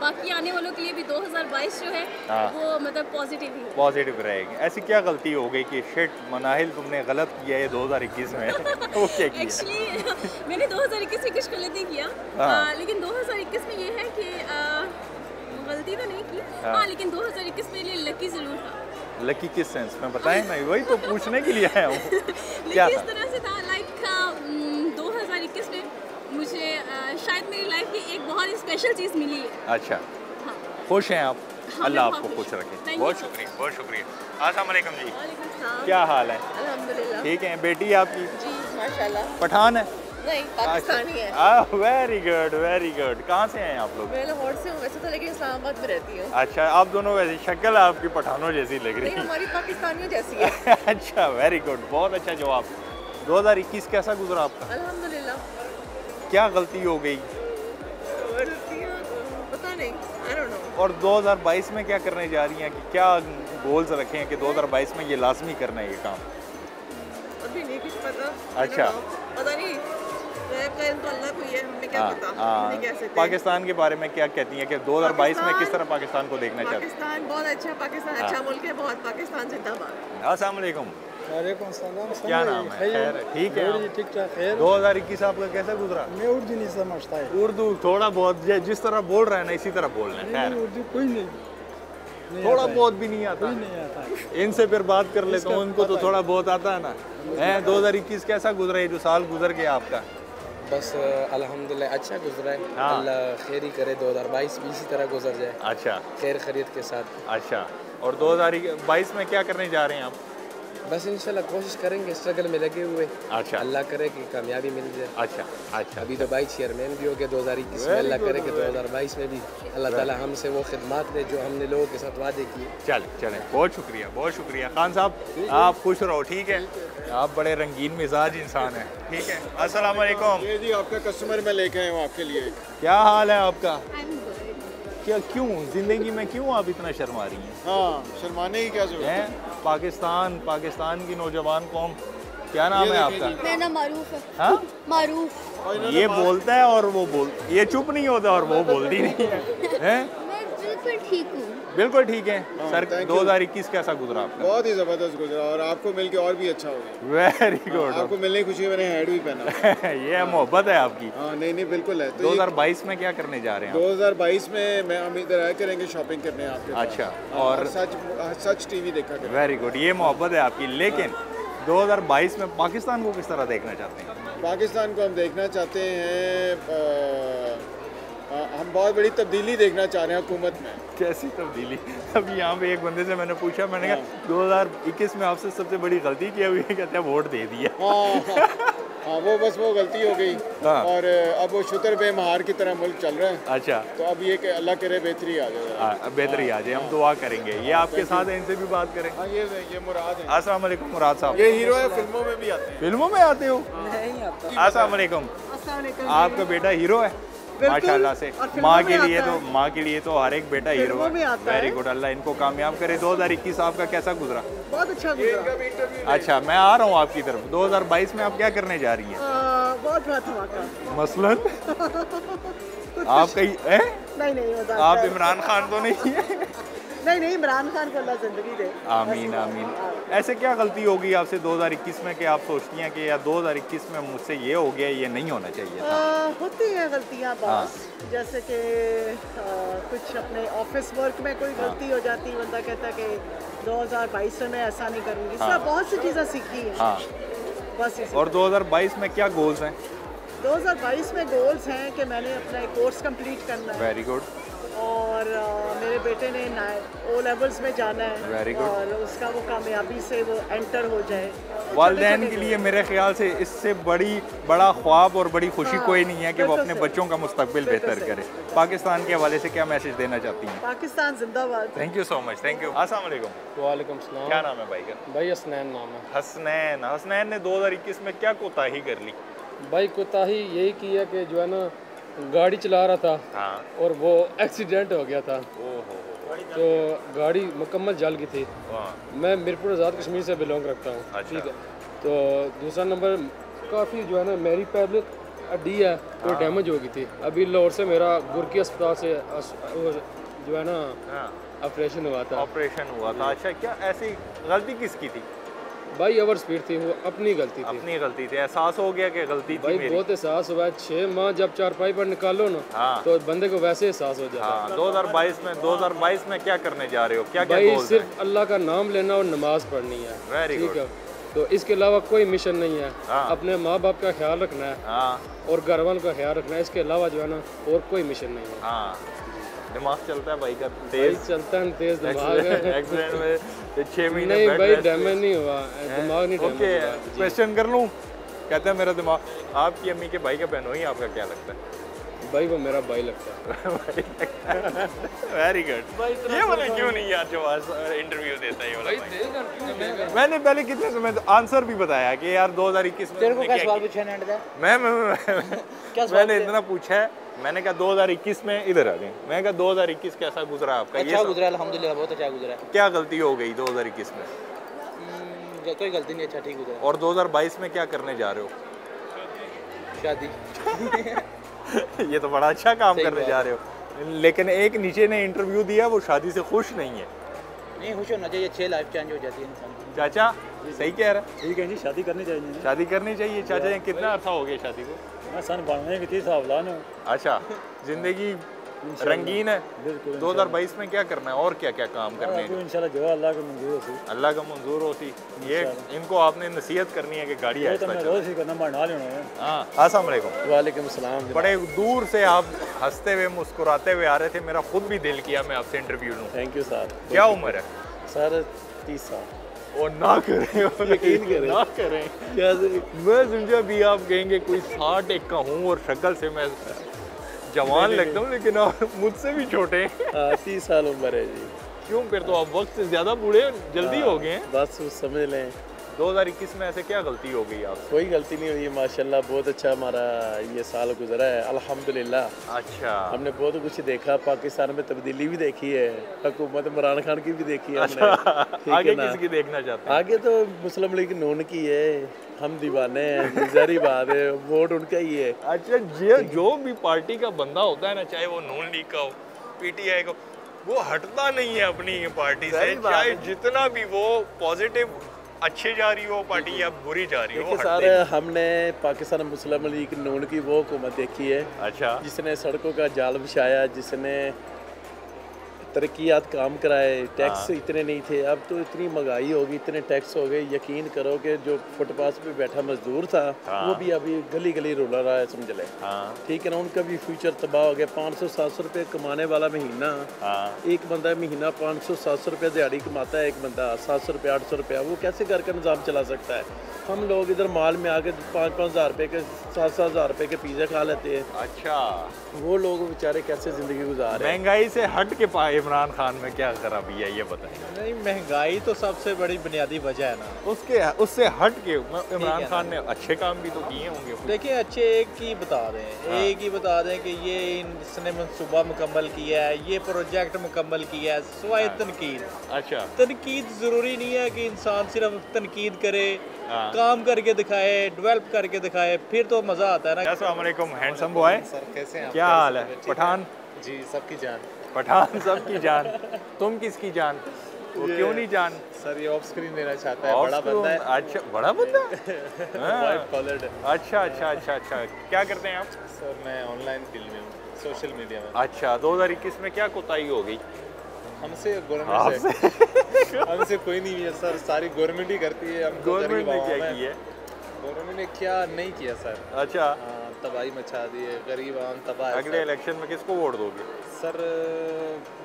बाकी आने वालों के लिए भी 2022 जो है हाँ। वो मतलब पॉजिटिव ही पॉजिटिव रहेगी। ऐसी क्या गलती हो गई कि शिट मनाहिल तुमने गलत किया है 2021 में? वो क्या किया? एक्चुअली मैंने 2021 में कुछ गलत नहीं किया। हाँ। अ, लेकिन 2021 में ये है कि अ, गलती तो नहीं की। हाँ। हाँ लेकिन 2021 मेरे लिए लकी ज़रूर था। लकी किस सेंस में बताएँ ना वही तो पूछने के लिए आया हूँ। क्या इस तरह से था लाइक 2021 में मुझे शायद मेरी लाइफ की एक बहुत ही स्पेशल चीज़ मिली है। अच्छा। हाँ। खुश हैं आप? अल्लाह आपको खुश रखे। बहुत शुक्रिया बहुत शुक्रिया। अस्सलाम वालेकुम जी। क्या हाल है? अल्हम्दुलिल्लाह। ठीक है? बेटी आपकी? जी माशाल्लाह। पठान है? नहीं पाकिस्तानी है। वेरी गुड वेरी गुड कहाँ से हैं आप लोग? मैं लाहौर से हूँ वैसे तो लेकिन इस्लामाबाद में रहती हूँ। अच्छा आप दोनों वैसे शक्ल आपकी पठानों जैसी लग रही है। हमारी पाकिस्तानियों जैसी है। अच्छा वेरी गुड बहुत अच्छा जवाब। 2021 कैसा गुजरा आपका? अल्हम्दुलिल्लाह क्या गलती हो गई? और 2022 में क्या करने जा रही हैं कि क्या गोल्स रखे हैं कि 2022 में ये लाजमी करना है ये काम? अभी नहीं कुछ पता। अच्छा। पता नहीं तो ही है पाकिस्तान के बारे में क्या कहती हैं कि 2022 में किस तरह पाकिस्तान को देखना चाहती पाकिस्तान बहुत अच्छा पाकिस्तान हाँ। अच्छा मुल्क है बहुत पाकिस्तान जिंदाबाद। अस्सलाम वालेकुम। वालेकुम सलाम। क्या नाम है? खैर ठीक है? ठीक ठाक खैर। 2021 आपका कैसा गुजरा? मैं उर्दू नहीं समझता है। उर्दू थोड़ा बहुत जिस तरह बोल रहे हैं ना इसी तरह बोलना है खैर। उर्दू कोई नहीं। थोड़ा बहुत भी नहीं आता। नहीं आता इनसे फिर बात कर लेता हूँ इनको तो थोड़ा बहुत आता है ना। हैं 2021 कैसा गुजरा ये जो साल गुजर गया आपका। बस अल्हम्दुलिल्लाह अच्छा गुजरा है। हाँ। अल्लाह खैर ही करे 2022 भी इसी तरह गुजर जाए। अच्छा। खैर खरीद के साथ। अच्छा और 2022 में क्या करने जा रहे हैं आप? बस इंशाल्लाह कोशिश करेंगे स्ट्रगल में लगे हुए। अच्छा। अल्लाह करे कि कामयाबी मिल जाए। अच्छा अच्छा। अभी तो भाई चेयरमैन भी हो गया 2021 में अल्लाह करे कि 2022 में भी अल्लाह ताला हमसे वो खिदमत दे जो हमने लोगों के साथ वादे किए। चल चलें। बहुत शुक्रिया बहुत शुक्रिया। खान साहब आप खुश रहो ठीक है? आप बड़े रंगीन मिजाज इंसान हैं ठीक है? अस्सलाम वालेकुम जी आपका कस्टमर मैं लेके आया हूँ आपके लिए। क्या हाल है आपका? क्या क्यों? ज़िंदगी में क्यों आप इतना शर्मा रही हैं? हाँ शर्माने की क्या ज़रूरत हैं? पाकिस्तान पाकिस्तान की नौजवान कौम क्या नाम है आपका? मेरा नाम मारूफ है। हाँ? मारूफ। ये बोलता है और वो बोल ये चुप नहीं होता और वो बोलती नहीं है। हैं? बिल्कुल ठीक हूँ। बिल्कुल ठीक है। Sir thank you. 2021 कैसा गुजरा आपका? बहुत ही ज़बरदस्त गुजरा और आपको मिलके और भी अच्छा हो गया। वेरी गुड आपको मिलने की खुशी मैंने हेड भी पहना। ये मोहब्बत है आपकी। हाँ नहीं नहीं बिल्कुल है। तो ये 2022 में क्या करने जा रहे हैं आप? 2022 में मैं हम इधर आया करेंगे शॉपिंग करने आपके अच्छा, हाँ, और- सच सच टीवी देखा करें वेरी गुड ये मोहब्बत है आपकी लेकिन 2022 में पाकिस्तान को किस तरह देखना चाहते हैं? पाकिस्तान को हम देखना चाहते हैं हम बहुत बड़ी तब्दीली देखना चाह रहे हैं हुकूमत में। कैसी तब्दीली? अभी यहाँ पे एक बंदे से मैंने पूछा मैंने कहा 2021 में आपसे सबसे बड़ी गलती क्या हुई? है कहते हैं वोट दे दिया। हाँ हाँ, हाँ वो बस वो गलती हो गई। हाँ। और अब वो शुतर बे महार की तरह मुल्क चल रहा है। अच्छा। तो अब ये कि अल्लाह करे बेहतरी आ जाए। हाँ, बेहतरी आ जाए। हम दुआ करेंगे। ये आपके साथ है इनसे भी बात करें। हाँ ये ये मुराद है। अस्सलाम वालेकुम मुराद साहब। ये हीरो है फ़िल्मों में भी आते हैं। फ़िल्मों में आते हो? अस्सलाम वालेकुम। आपका बेटा हीरो है? माशाल्लाह से। माँ के लिए तो माँ के लिए तो हर एक बेटा हीरो है। वेरी गुड अल्लाह इनको कामयाब करे। 2021 आपका कैसा गुजरा? बहुत अच्छा गुजरा। अच्छा मैं आ रहा हूँ आपकी तरफ़। 2022 में आप क्या करने जा रही है? बहुत मसलन? आप कहीं हैं? नहीं नहीं आप इमरान खान तो नहीं है? नहीं नहीं इमरान खान को अल्लाह ज़िंदगी दे। आमीन आमीन। ऐसे क्या गलती होगी आपसे 2021 में कि आप सोचती हैं कि यार 2021 में मुझसे ये हो गया ये नहीं होना चाहिए था? आ, होती हैं गलतियाँ हाँ। बस जैसे कि कुछ अपने ऑफ़िस वर्क में कोई गलती हो जाती है बंदा कहता है कि 2022 में मैं ऐसा नहीं करूँगी। हाँ। सब बहुत सी चीज़ें सीखी हैं। हाँ। बस और 2022 में क्या गोल्स हैं? 2022 में गोल्स हैं कि मैंने अपना एक कोर्स कंप्लीट करना है। वेरी गुड और मेरे बेटे ने ओ लेवल्स में जाना है. और उसका वो कामयाबी से वो एंटर हो जाए। वालदेन के लिए मेरे ख्याल से इससे बड़ी बड़ा ख्वाब और बड़ी खुशी हाँ, कोई नहीं है कि वो अपने बच्चों का मुस्तकबिल बिल्कुल बेहतर करे। पाकिस्तान के हवाले से क्या मैसेज देना चाहती हैं? पाकिस्तान जिंदाबाद। Thank you so much thank you अस्सलाम वालेकुम। वालेकुम सलाम। क्या नाम है भाई का? भाई हसनैन नाम है। हसनैन। हसनैन ने 2021 में क्या कोताही कर ली? भाई कोताही यही की है कि जो है ना गाड़ी चला रहा था हाँ। और वो एक्सीडेंट हो गया था। तो गाड़ी मुकम्मल जल गई थी। मैं मिरपुर आज़ाद कश्मीर से बिलोंग रखता हूँ। अच्छा। ठीक है। तो दूसरा नंबर काफ़ी जो है ना मेरी पैबलिक हड्डी है वो डैमेज हो गई थी। अभी लाहौर से मेरा गुरकी अस्पताल से जो है ना हाँ। ऑपरेशन हुआ था। ऑपरेशन हुआ था। अच्छा क्या ऐसी गलती किसकी थी? भाई ओवर स्पीड थी वो अपनी गलती थी। अपनी गलती थी। एहसास हो गया कि गलती थी भाई मेरी। बहुत एहसास हुआ है। छः माह जब चारपाई पर निकालो ना हाँ। तो बंदे को वैसे एहसास हो जाता है हाँ। 2022 में 2022 में क्या करने जा रहे हो? क्या क्या भाई गोल्स सिर्फ़ अल्लाह का नाम लेना और नमाज़ पढ़नी है। ठीक है? तो इसके अलावा कोई मिशन नहीं है। हाँ। अपने माँ बाप का ख्याल रखना है हाँ। और घर वालों का ख्याल रखना है। इसके अलावा जो है ना और कोई मिशन नहीं है। हाँ। दिमाग चलता है भाई का तेज। चलता है तेज दिमाग है। एक्सीडेंट में तो छः महीने नहीं भाई डैमेज नहीं हुआ दिमाग नहीं ओके क्वेश्चन कर लूँ? कहते हैं मेरा दिमाग। आपकी अम्मी के भाई का बहन ही आपका क्या लगता है? भाई वो मेरा भाई लगता है। वेरी गुड ये वाला क्यों नहीं यार जो आज इंटरव्यू देता है ये वाला भाई? मैंने पहले कितने समय आंसर भी बताया कि यार 2021 में तेरे को क्या सवाल? पूछा नैंड का मैं मैं, मैं, मैं क्या सवाल मैंने इतना पूछा है। मैंने कहा 2021 में इधर आ गए मैं कहा 2021 कैसा गुजरा आपका? अच्छा सब- गुजरा अल्हम्दुलिल्लाह बहुत अच्छा गुजरा। है क्या गलती हो गई 2021 में? हम्म, कोई गलती नहीं अच्छा ठीक गुजरा। और 2022 में क्या करने जा रहे हो? शादी। ये तो बड़ा अच्छा काम करने जा रहे हो। लेकिन एक नीचे ने इंटरव्यू दिया वो शादी से खुश नहीं है। नहीं खुश होना चाहिए अच्छे लाइफ चेंज हो जाती है इंसान चाचा सही कह रहा है। ठीक है जी शादी करनी चाहिए। शादी करनी चाहिए। चाचा ये कितना अर्सा हो गया शादी को? सन बानवे की तीस सावलान हूँ अच्छा ज़िंदगी रंगीन है बिल्कुल 2022 में क्या करना है और क्या क्या काम करने हैं इंशाल्लाह जो अल्लाह को मंजूर हो सी अल्लाह का मंजूर होती ये इनको आपने नसीहत करनी है कि गाड़ी तो ही है हाँ वालेकुम वालेकुम सलाम बड़े दूर से आप हँसते हुए मुस्कुराते हुए आ रहे थे मेरा खुद भी दिल किया मैं आपसे इंटरव्यू लूँ थैंक यू सर क्या उम्र है सर तीस साल और ना करें यकीन करें। ना करें। क्या मैं समझा अभी आप कहेंगे कोई साठ एक का हूँ और शक्ल से मैं जवान लगता हूँ लेकिन आप मुझसे भी छोटे तीस साल उम्र है जी। क्यों? फिर तो आप वक्त से ज़्यादा बूढ़े जल्दी हो गए हैं। बस उस समझ लें। 2021 में ऐसे क्या गलती हो गई आपसे? कोई गलती नहीं हुई माशाल्लाह बहुत अच्छा हमारा ये साल गुजरा है अल्हम्दुलिल्लाह। अच्छा। हमने बहुत कुछ देखा पाकिस्तान में तब्दीली भी देखी है हुकूमत इमरान खान की भी देखी है हमने। आगे ना? किसकी देखना चाहते हैं? आगे तो मुस्लिम लीग नून की है हम दीवाने हैं जारी बात है वोट उनका ही है। अच्छा जो जो भी पार्टी का बंदा होता है ना चाहे वो नून लीग का हो पीटीआई का वो हटता नहीं है अपनी पार्टी से चाहे जितना भी वो पॉजिटिव अच्छी जा रही हो पार्टी या बुरी जा रही हो सर हमने पाकिस्तान मुस्लिम लीग नून की वो हुकूमत देखी है अच्छा। जिसने सड़कों का जाल बिछाया जिसने तरक्यात काम कराए टैक्स हाँ। इतने नहीं थे अब तो इतनी महँगाई होगी इतने टैक्स हो गए यकीन करो कि जो फुटपाथ पे बैठा मजदूर था हाँ। वो भी अभी गली गली रोला रहा है समझ ले। हाँ। ठीक है ना उनका भी फ्यूचर तबाह हो गया पाँच सौ सात सौ रुपये कमाने वाला महीना। हाँ। एक बंदा महीना पाँच सौ सात सौ रुपये दिहाड़ी कमाता है एक बंदा सात सौ रुपये आठ सौ रुपया वो कैसे घर का निज़ाम चला सकता है? हम लोग इधर माल में आके पाँच पाँच हज़ार रुपये के सात सात हज़ार रुपये के पिज़्ज़ा खा लेते हैं। अच्छा। वो लोग बेचारे कैसे ज़िंदगी गुजार रहे हैं? महँगाई से हट के पा इमरान खान में क्या खराबी है ये बताइए। नहीं महँगाई तो सबसे बड़ी बुनियादी वजह है ना। उसके उससे हट के इमरान खान ने अच्छे काम भी तो किए होंगे। देखिए अच्छे एक ही बता दें हाँ। एक ही बता दें कि ये इसने मनसूबा मुकम्मल किया है ये प्रोजेक्ट मुकम्मल किया है सवाए हाँ। तनकीद। अच्छा। तनकीद ज़रूरी नहीं है कि इंसान सिर्फ़ तनकीद करे हाँ। काम करके दिखाए डेवलप करके दिखाए फिर तो मज़ा आता है ना। हैंडसम बॉय सर कैसे हैं आप? क्या हाल है? पठान? जी सबकी जान। पठान सबकी जान। तुम किसकी जान? वो क्यों नहीं जान? सर ये ऑफ़ स्क्रीन देना चाहता है बड़ा बंदा है। अच्छा बड़ा बंदा? हाँ। वाइट कॉलर्ड अच्छा अच्छा अच्छा अच्छा। क्या करते हैं आप? सर मैं ऑनलाइन फ़ील्ड में हूँ सोशल मीडिया में। अच्छा 2021 में क्या कोताही हो गई? हमसे गवर्नमेंट से। हमसे कोई नहीं है सर सारी गवर्नमेंट ही करती है हम गवर्नमेंट ने क्या की है। गवर्नमेंट ने क्या नहीं किया सर। अच्छा। हाँ, तबाही मचा दी है गरीब आम तबाह अगले इलेक्शन में किसको वोट दोगे? सर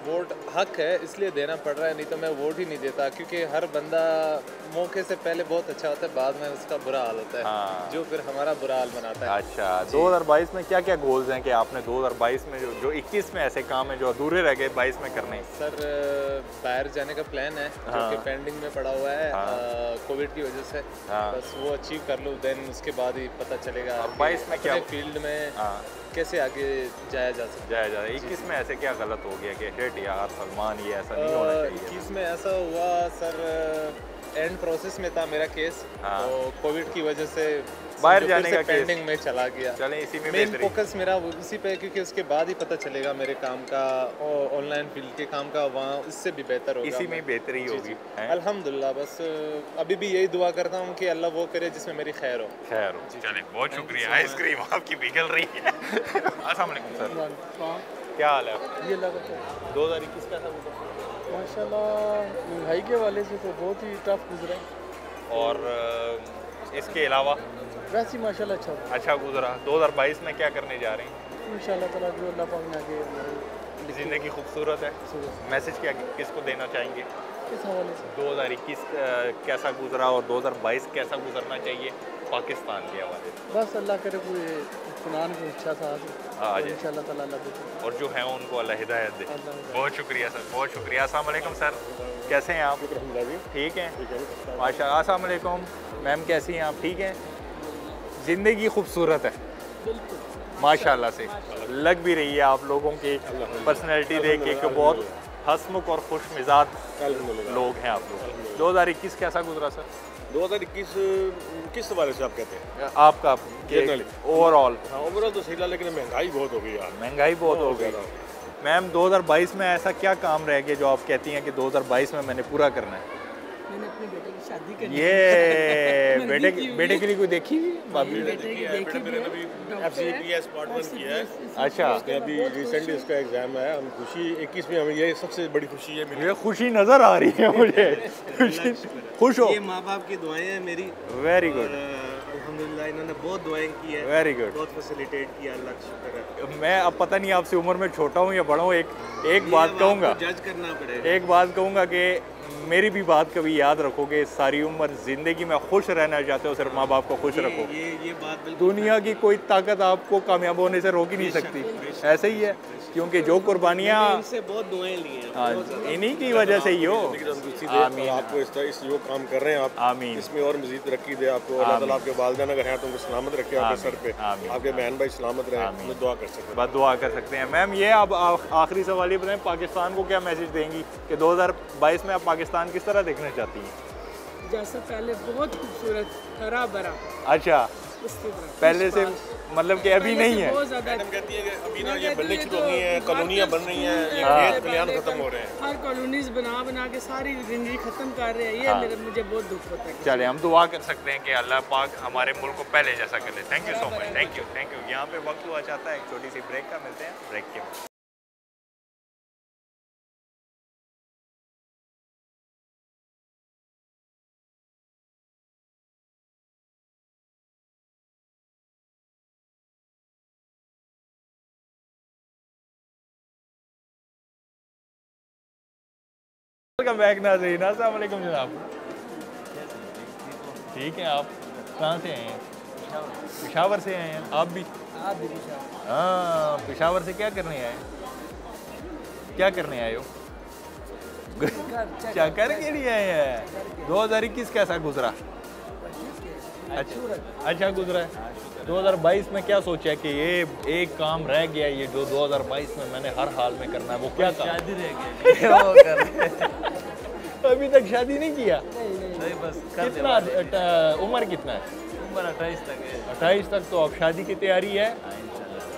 वोट हक है इसलिए देना पड़ रहा है नहीं तो मैं वोट ही नहीं देता क्योंकि हर बंदा मौके से पहले बहुत अच्छा होता है बाद में उसका बुरा हाल होता है हाँ। जो फिर हमारा बुरा हाल बनाता है अच्छा जी। 2022 में क्या क्या गोल्स हैं कि आपने 2022 में जो जो 21 में ऐसे काम है जो अधूरे रह गए 22 में करने सर बाहर जाने का प्लान है जो हाँ। कि पेंडिंग में पड़ा हुआ है हाँ। कोविड की वजह से हाँ। बस वो अचीव कर लूँ देन उसके बाद ही पता चलेगा 22 में क्या- फ़ील्ड में हाँ कैसे आगे जाया जा सकता जाया जा जाए इक्कीस में ऐसे क्या गलत हो गया कि हेट यार सलमान ये ऐसा नहीं होना चाहिए? इक्कीस में ऐसा हुआ सर? एंड प्रोसेस में था मेरा केस हाँ। तो कोविड की वजह से बाहर जाने का केस। पेंडिंग में चला गया। चलें इसी में मेन फोकस मेरा वो- उसी पे क्योंकि उसके बाद ही पता चलेगा मेरे काम का ऑनलाइन फ़ील्ड के काम का वहाँ उससे भी बेहतर होगा इसी में बेहतरी होगी। अल्हम्दुलिल्लाह बस अभी भी यही दुआ करता हूँ कि अल्लाह वो करे जिसमें मेरी खैर हो। खैर हो। चले बहुत शुक्रिया। आइसक्रीम आपकी पिघल रही है। अस्सलाम वालेकुम। सर क्या हाल है? ये लगा दो हज़ार इक्कीस का था माशाल्लाह महँगाई के वाले से तो बहुत ही टफ गुजरा और इसके अलावा? वैसे माशाल्लाह अच्छा अच्छा गुजरा। 2022 में क्या करने जा रहे हैं? इंशाल्लाह ताला जो अल्लाह पाक ने आगे ज़िंदगी खूबसूरत है। मैसेज क्या किसको देना चाहेंगे? किस हवाले से? 2021 अ, कैसा गुजरा और 2022 कैसा गुजरना चाहिए पाकिस्तान के हवाले बस अल्लाह करे कोई कुरान की इच्छा सा हाँ, आ इंशाल्लाह ताला अल्लाह देखे और जो है उनको अल्लाह हिदायत दे। बहुत शुक्रिया सर। बहुत शुक्रिया। अस्सलाम वालेकुम सर। कैसे हैं आप? ठीक हैं? माशा अस्सलाम वालेकुम। मैम कैसी हैं आप? ठीक हैं? ज़िंदगी खूबसूरत है। माशाल्लाह से। लग भी रही है आप लोगों की पर्सनैलिटी देख के कि बहुत हंसमुख और खुश मिजाज लोग हैं आप लोग। दो हज़ार इक्कीस कैसा गुजरा सर? 2021 किस हवाले से आप कहते हैं? आपका Generally। ओवरऑल हाँ ओवरऑल तो सही लेकिन महँगाई बहुत हो गई यार। महँगाई बहुत हो गई। मैम 2022 में ऐसा क्या काम रह गया जो आप कहती हैं कि 2022 में मैंने पूरा करना है? मैंने अपने बेटे शादी करनी ये बेटे बेटे के लिए कोई देखी भाभी अच्छा। अभी रिसेंटली उसका एग्ज़ाम है हम खुशी 21 में हमें ये सबसे बड़ी खुशी है ये खुशी नज़र आ रही है मुझे। खुशी खुश हो। ये माँ बाप की दुआएँ हैं मेरी। Very good. इन्होंने बहुत दुआएँ की है। Very good. बहुत फैसिलिटेट किया अल्लाह का शुक्र है। मैं अब पता नहीं आपसे उम्र में छोटा हूँ या बड़ा हूँ एक एक बात कहूँगा। जज करना पड़ेगा। एक बात कहूँगा कि मेरी भी बात कभी याद रखोगे सारी उम्र ज़िंदगी में खुश रहना चाहते हो सिर्फ़ माँ बाप को खुश ये रखो। ये ये बात दुनिया की कोई ताकत आपको कामयाब होने से रोक ही नहीं सकती। ऐसे ही है। क्योंकि जो कुर्बानियाँ इनसे बहुत दुआएँ ली हैं। हाँ। इन्हीं की वजह से ही हो। आमीन। आपको इस तरह इस जो काम कर रहे हैं आप आमीन। इसमें और मजीद तरक्की दे आपको अल्लाह ताला आपके वालदेन अगर हैं तो उनको सलामत रखे आपके सर पे। आपके बहन भाई सलामत रहे मैं दुआ कर सकता बस दुआ कर सकते हैं। मैम ये आप आखिरी सवाल ये बताएँ पाकिस्तान को क्या मैसेज देंगी कि 2022 में आप पाकिस्तान किस तरह देखना चाहती हैं? जैसे पहले बहुत खूबसूरत हरा भरा। अच्छा। पहले से मतलब कि अभी नहीं है। बहुत कहती है अभी ना ये कहती शुरू हो गई हैं तो कॉलोनियाँ बन रही हैं ये हाँ। खेत खलियान खत्म हो रहे हैं। हर कॉलोनीज बना बना के सारी ज़िंदगी खत्म कर रहे हैं ये हाँ। मुझे बहुत दुख होता है। चले हम दुआ कर सकते हैं कि अल्लाह पाक हमारे मुल्क को पहले जैसा कर ले। Thank you so much thank you thank you यहाँ पे वक्त हुआ चाहता है एक छोटी सी ब्रेक का मिलते हैं ब्रेक के बाद। वेलकम बैक नाजरीन वालेकुम जनाब। ठीक है आप कहाँ से आए हैं? पिशावर से आए हैं आप भी? आप भी हाँ पिशावर से क्या करने आए? क्या करने आए हो? क्या कर के लिए आए हैं? 2021 कैसा गुजरा? अच्छा अच्छा गुजरा है। 2022 में क्या सोचा है कि ये एक काम रह गया ये जो 2022 में मैंने हर हाल में करना है वो क्या काम? शादी रह गई अभी तक शादी नहीं किया? नहीं बस कर दे कितना उम्र कितना है? उम्र अट्ठाईस तक है। अट्ठाईस तक तो अब शादी की तैयारी है।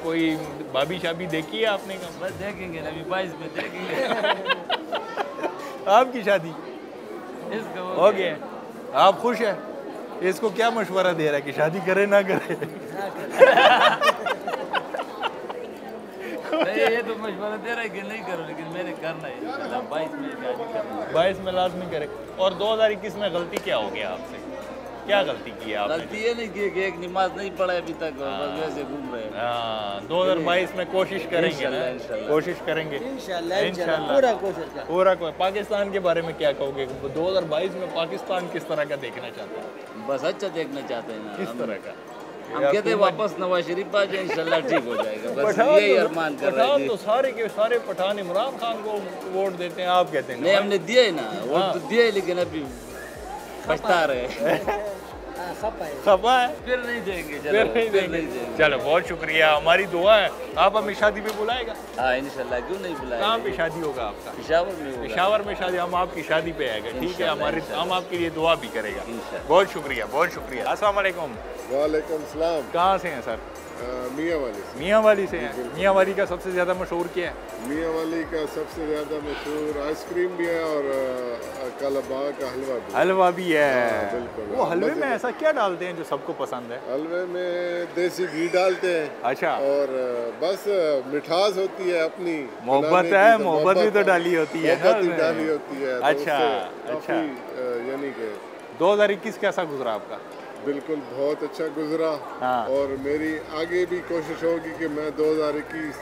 कोई भाभी शादी देखी है आपने कहा बस देखेंगे ना अभी बाईस में देखेंगे। आपकी शादी? हो गया। आप खुश है? इसको क्या मशवरा दे रहा है कि शादी करे? ना करे। नहीं ये तो मशवरा दे रहा है कि नहीं करो लेकिन मैंने करना है बाईस में शादी करना है बाईस में लाजमी करे। और 2021 में गलती क्या हो गया आपसे? क्या गलती की है आपने? गलती ये नहीं की कि एक नमाज़ नहीं पढ़ा अभी तक और बस वैसे घूम रहे हैं। हाँ 2022 में कोशिश करेंगे। कोशिश करेंगे? इंशाल्लाह, इंशाल्लाह, इंशाल्लाह। पूरा कोशिश पूरा पाकिस्तान के बारे में क्या कहोगे? 2022 में पाकिस्तान किस तरह का देखना चाहते हैं? बस अच्छा देखना चाहते हैं किस तरह का? हम कहते हैं वापस नवाज़ शरीफ आ जाए इंशाल्लाह ठीक हो जाएगा। बस यही तो- अरमान कर रहे हैं तो सारे के सारे पठान इमरान खान को वोट देते हैं आप कहते हैं नहीं हमने दिया ही ना वोट हाँ। तो दिया ही लेकिन अभी पछता रहे। हैं है फिर नहीं देंगे चलो फिर नहीं देंगे। चलो बहुत शुक्रिया हमारी दुआ है। आप हमें शादी पे बुलाएगा। हाँ इंशाल्लाह क्यों नहीं बुलाएगा? कहाँ पे शादी होगा आपका? पिशावर में पिशावर में शादी हम आपकी शादी पे आएगा ठीक है? हमारे हम आपके लिए दुआ भी करेगा। बहुत शुक्रिया बहुत शुक्रिया। असल वालेकुम। वालेकुम सलाम। कहाँ से हैं सर? मियाँ वाली से मियाँ वाली से हैं। मियाँ वाली का सबसे ज़्यादा मशहूर क्या है? मियाँ वाली का सबसे ज़्यादा मशहूर आइसक्रीम भी है और कालाबाग का हलवा भी हलवा भी है। हाँ, बिल्कुल। वो हलवे में ऐसा क्या डालते हैं जो सबको पसंद है? हलवे में देसी घी डालते हैं। अच्छा। और बस मिठास होती है अपनी। मोहब्बत है तो मोहब्बत भी तो डाली होती है। डाली होती है। तो अच्छा अच्छा। यानी कि 2021 कैसा गुजरा आपका? बिल्कुल बहुत अच्छा गुजरा हाँ। और मेरी आगे भी कोशिश होगी कि मैं 2021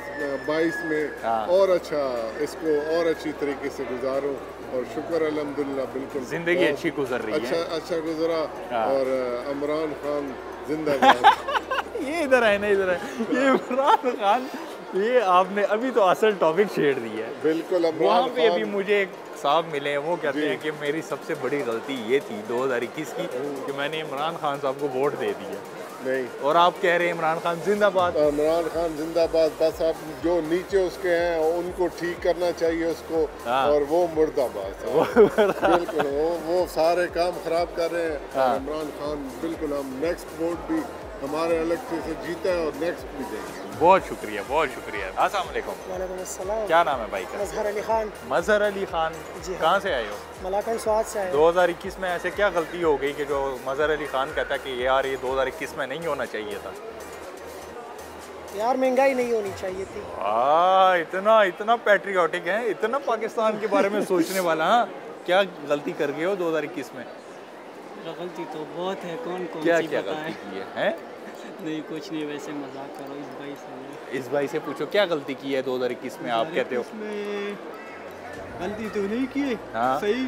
22 में हाँ। और अच्छा इसको और अच्छी तरीके से गुजारूं और शुक्र अल्हम्दुलिल्लाह बिल्कुल ज़िंदगी अच्छी गुजर रही अच्छा, है। अच्छा अच्छा गुजरा हाँ। और इमरान खान जिंदाबाद ये इधर है ना इधर है ये इमरान खान ये आपने अभी तो असल टॉपिक छेड़ दिया है। बिल्कुल वहाँ पे अभी मुझे एक साहब मिले हैं वो कहते हैं कि मेरी सबसे बड़ी गलती ये थी 2021 की कि मैंने इमरान खान साहब को वोट दे दिया। नहीं। और आप कह रहे हैं इमरान खान जिंदाबाद। इमरान खान जिंदाबाद बस आप जो नीचे उसके हैं उनको ठीक करना चाहिए उसको हाँ। और वो मुर्दाबाद बिल्कुल वो वो सारे काम खराब कर रहे हैं। हाँ। इमरान खान बिल्कुल हम नेक्स्ट वोट भी हमारे इलेक्शन से जीता है और नेक्स्ट भी देंगे। बहुत शुक्रिया बहुत शुक्रिया। अस्सलाम वालेकुम वालेकुम अस्सलाम। क्या नाम है भाई का? मजहर अली खान। मजहर अली खान। जी हाँ। कहाँ से आए हो? मलाकन स्वाद से आए। 2021 में ऐसे क्या गलती हो गई कि जो मजहर अली खान कहता है कि यार ये 2021 में नहीं होना चाहिए था। यार महँगाई नहीं होनी चाहिए थी। आ, इतना इतना पैट्रियोटिक है इतना पाकिस्तान के बारे में सोचने वाला हाँ? क्या गलती कर गए हो 2021 में? गलती तो बहुत है कौन कौन क्या सी क्या गलती की है हैं? नहीं कुछ नहीं वैसे मज़ाक करो इस भाई से इस भाई से पूछो क्या गलती की है 2021 में आप कहते हो? गलती तो नहीं की हाँ। सही।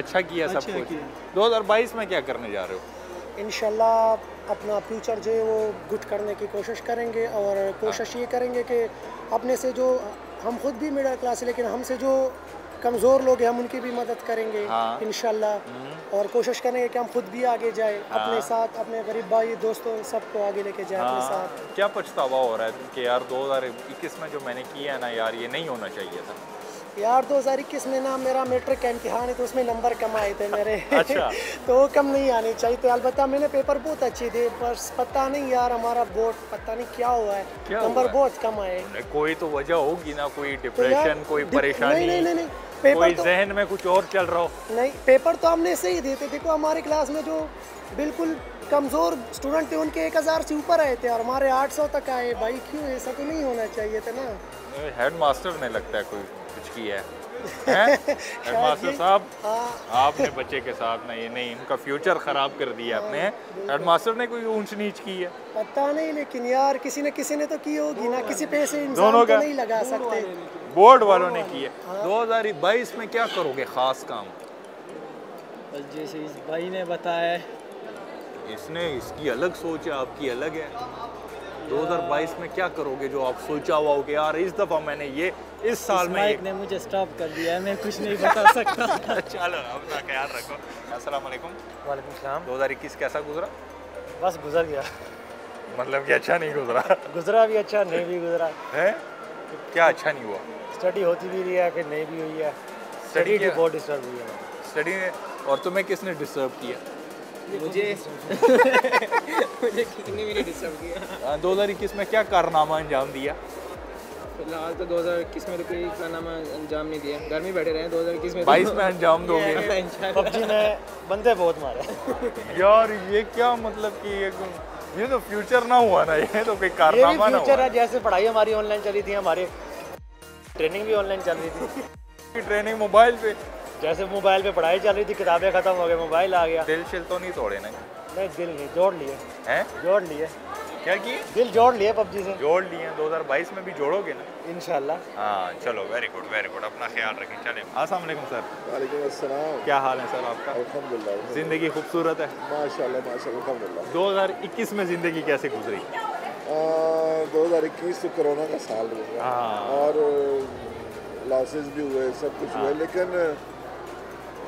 अच्छा किया सब अच्छा कुछ। किया। 2022 में क्या करने जा रहे हो? इंशाल्लाह अपना फ्यूचर जो है वो गुड करने की कोशिश करेंगे और कोशिश ये करेंगे कि अपने से जो हम खुद भी मिडिल क्लास है लेकिन हमसे जो कमज़ोर लोग हैं हम उनकी भी मदद करेंगे हाँ। इंशाल्लाह और कोशिश करेंगे कि हम खुद भी आगे जाए हाँ। अपने। साथ अपने गरीब भाई दोस्तों सबको आगे लेके जाए अपने हाँ साथ क्या पछतावा हो रहा है कि यार 2021 में जो मैंने किया है ना यार ये नहीं होना चाहिए था यार 2021 में ना मेरा मेट्रिक का इम्तिहान है तो उसमें नंबर कम आए थे मेरे अच्छा। तो वो कम नहीं आने चाहिए थे अलबत्ता मैंने पेपर बहुत अच्छे थे बस पता नहीं यार हमारा बोर्ड पता नहीं क्या हुआ है क्या नंबर? बहुत कम आए कोई तो वजह होगी ना कोई डिप्रेशन तो कोई परेशानी नहीं नहीं नहीं, नहीं पेपर कोई तो जहन में कुछ और चल रहा हो। नहीं पेपर तो हमने ऐसे ही दिए थे। देखो हमारे क्लास में जो बिल्कुल कमज़ोर स्टूडेंट थे उनके एक हज़ार से ऊपर आए थे और हमारे आठ सौ तक आए। भाई क्यों ऐसा तो नहीं होना चाहिए था ना? हेड मास्टर ने लगता है कोई कुछ किया है। हैं? हेड मास्टर साहब हाँ। आपने बच्चे के साथ नहीं नहीं इनका फ्यूचर खराब कर दिया आपने हेड मास्टर ने कोई ऊंच नीच की है? पता नहीं लेकिन यार किसी न किसी ने तो की होगी ना किसी पैसे इंसान दोनों का? नहीं लगा सकते। बोर्ड वालों ने की है। 2022 में क्या करोगे खास काम? बस जैसे इस भाई ने बताया इसने इसकी अलग सोच है आपकी अलग है। 2022 में क्या करोगे जो आप सोचा हुआ हो कि यार इस दफ़ा मैंने ये इस साल इस में माइक ने मुझे स्टॉप कर दिया है मैं कुछ नहीं बता सकता। चलो अपना ख्याल रखो। अस्सलाम वालेकुम। वालेकुम सलाम। 2021 कैसा गुजरा? बस गुजर गया। मतलब कि अच्छा नहीं गुजरा। गुजरा भी अच्छा नहीं भी गुजरा। है? क्या अच्छा नहीं हुआ? स्टडी होती भी रही है कि नहीं भी हुई है। स्टडी? बहुत डिस्टर्ब हुई है। स्टडी और तुम्हें किसने डिस्टर्ब किया? मुझे मुझे किसी भी डिस्टर्ब किया। दो हज़ार इक्कीस में क्या कारनामा अंजाम दिया? फ़िलहाल तो 2021 में तो कोई कारनामा अंजाम नहीं दिया। घर में बैठे रहे हैं 2021 में तो- 22 में अंजाम दोगे। पबजी में बंदे बहुत मारे। यार ये क्या मतलब कि ये ये तो फ्यूचर ना हुआ ना ये तो कोई कारनामा ना फ्यूचर हुआ है जैसे पढ़ाई हमारी ऑनलाइन चली थी हमारे ट्रेनिंग भी ऑनलाइन चल रही थी। ट्रेनिंग मोबाइल पे। जैसे मोबाइल पे पढ़ाई चल रही थी किताबें खत्म हो गई मोबाइल आ गया। दिल शिल तो नहीं तोड़े ना? नहीं दिल नहीं जोड़ लिए। हैं? जोड़ लिए। क्या किए दिल जोड़ लिए पबजी से। जोड़ लिए 2022 में भी जोड़ोगे ना? इंशाल्लाह। हाँ चलो वेरी गुड वेरी गुड अपना ख्याल रखें। चलें अस्सलाम वालेकुम सर। वालेकुम अस्सलाम। क्या हाल है सर आपका? अल्हम्दुलिल्लाह ज़िंदगी खूबसूरत है? माशाल्लाह माशाल्लाह अल्हम्दुलिल्लाह। 2021 में ज़िंदगी कैसे गुजरी? दो हज़ार इक्कीस तो कोरोना का साल हुआ हाँ। और लॉसेस भी हुए सब कुछ हुए लेकिन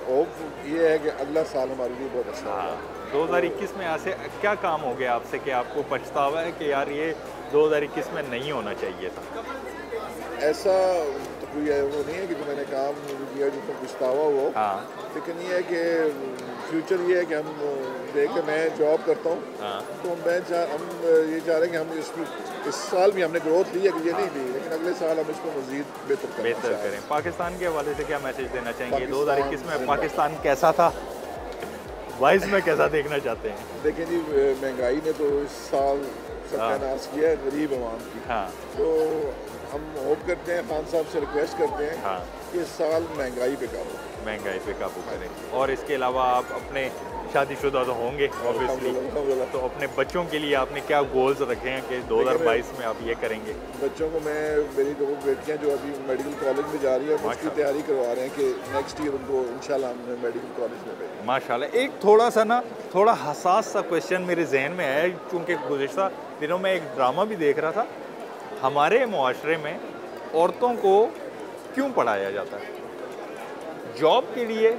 होप ये है कि अगला साल हमारे लिए बहुत अच्छा हाँ दो हज़ार इक्कीस में ऐसे क्या काम हो गया आपसे कि आपको पछतावा है कि यार ये 2021 में नहीं होना चाहिए था? ऐसा तो कोई वो नहीं है कि जो मैंने काम किया जिसमें पछतावा हुआ हो। हाँ। लेकिन ये है कि फ्यूचर ये है कि हम देख मैं जॉब करता हूँ। हाँ। तो मैं हम ये चाह रहे हैं कि हम इसमें इस साल भी हमने ग्रोथ ली है कि ये नहीं ली लेकिन अगले साल हम इसको मजीद बेहतर करना बेहतर हैं। करें। पाकिस्तान के हवाले से क्या मैसेज देना चाहेंगे? दो हज़ार इक्कीस में पाकिस्तान कैसा था? बाईस में कैसा देखना चाहते हैं? देखें जी महँगाई ने तो इस साल सत्यानाश किया है गरीब आवाम की। हाँ। तो हम होप करते हैं खान साहब से रिक्वेस्ट करते हैं हाँ। कि इस साल महँगाई पे काबू महँगाई पे काबू करें। और इसके अलावा आप अपने शादीशुदा तो होंगे ऑब्वियसली तो अपने बच्चों के लिए आपने क्या गोल्स रखे हैं कि 2022 में आप ये करेंगे? बच्चों को मैं मेरी दो बेटियाँ जो अभी मेडिकल कॉलेज में जा रही है उसकी तैयारी करवा रहे हैं कि नेक्स्ट ईयर उनको इंशाल्लाह हम मेडिकल कॉलेज में माशाल्लाह। एक थोड़ा सा ना थोड़ा हसास सा क्वेश्चन मेरे जहन में है क्योंकि गुजशत दिनों में एक ड्रामा भी देख रहा था। हमारे माशरे में औरतों को क्यों पढ़ाया जाता है? जॉब के लिए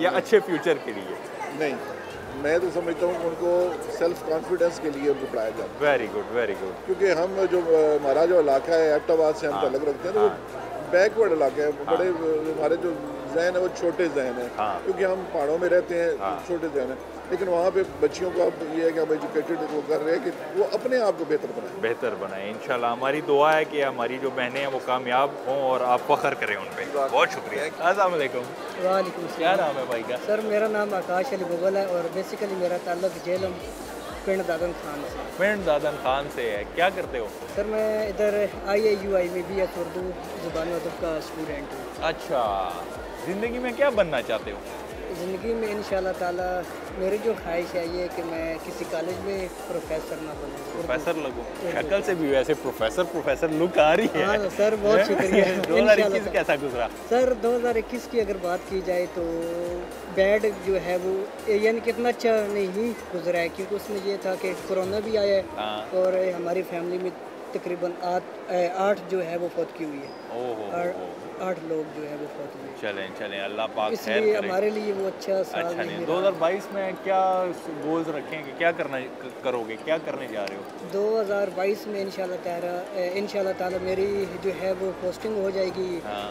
या अच्छे फ्यूचर के लिए? नहीं मैं तो समझता हूँ उनको सेल्फ कॉन्फिडेंस के लिए उनको पढ़ाया जाता है। वेरी गुड वेरी गुड क्योंकि हम जो हमारा जो इलाका है एबटाबाद से हम हाँ। तलक रखते हैं तो बैकवर्ड इलाका है। बड़े हमारे जो जहन है वो छोटे जहन है। हाँ। क्योंकि हम पहाड़ों में रहते हैं छोटे जहन है। लेकिन वहाँ पे बच्चियों का अब ये है कि हम एजुकेटेड वो कर रहे हैं कि वो अपने आप को बेहतर बनाएँ। बेहतर बनाए इंशाल्लाह। हमारी दुआ है कि हमारी जो बहनें हैं वो कामयाब हों और आप फख्र करें उन पर बहुत शुक्रिया। अस्सलाम वालेकुम। वालेकुम क्या नाम है भाई का? सर मेरा नाम आकाश अली मुगल है और बेसिकली मेरा ताल्लुक जेलम पिंड दादन खान से पिंड दादन खान से है। क्या करते हो? सर मैं इधर आई आई यू आई में बी एस उर्दू ज़ुबान अदब का स्टूडेंट हूँ। अच्छा। ज़िंदगी में क्या बनना चाहते हो? ज़िंदगी में इन ताला मेरी जो ख्वाहिश है ये कि मैं किसी कॉलेज में प्रोफेसर ना बनूँ। प्रोफेसर लगो शक्ल से भी वैसे प्रोफेसर प्रोफेसर लुक आ रही है। हाँ सर बहुत शुक्रिया। दो हज़ार इक्कीस कैसा गुजरा? सर 2021 की अगर बात की जाए तो बैड जो है वो यानी कितना अच्छा नहीं गुजरा है क्योंकि उसमें ये था कि कोरोना भी आया है हाँ। और हमारी फैमिली में तकरीबन आठ आठ जो है वो फौत की हुई है। और आठ लोग जो है वो फौत चलें चलें। अल्लाह पाक खैर हमारे लिए वो अच्छा साल अच्छा नहीं नहीं रहा। 2022 में क्या गोल्स रखेंगे? क्या करना करोगे? क्या करने जा रहे हो? 2022 में इंशाल्लाह ताला इंशाल्लाह ताला मेरी जो है वो पोस्टिंग हो जाएगी। हाँ।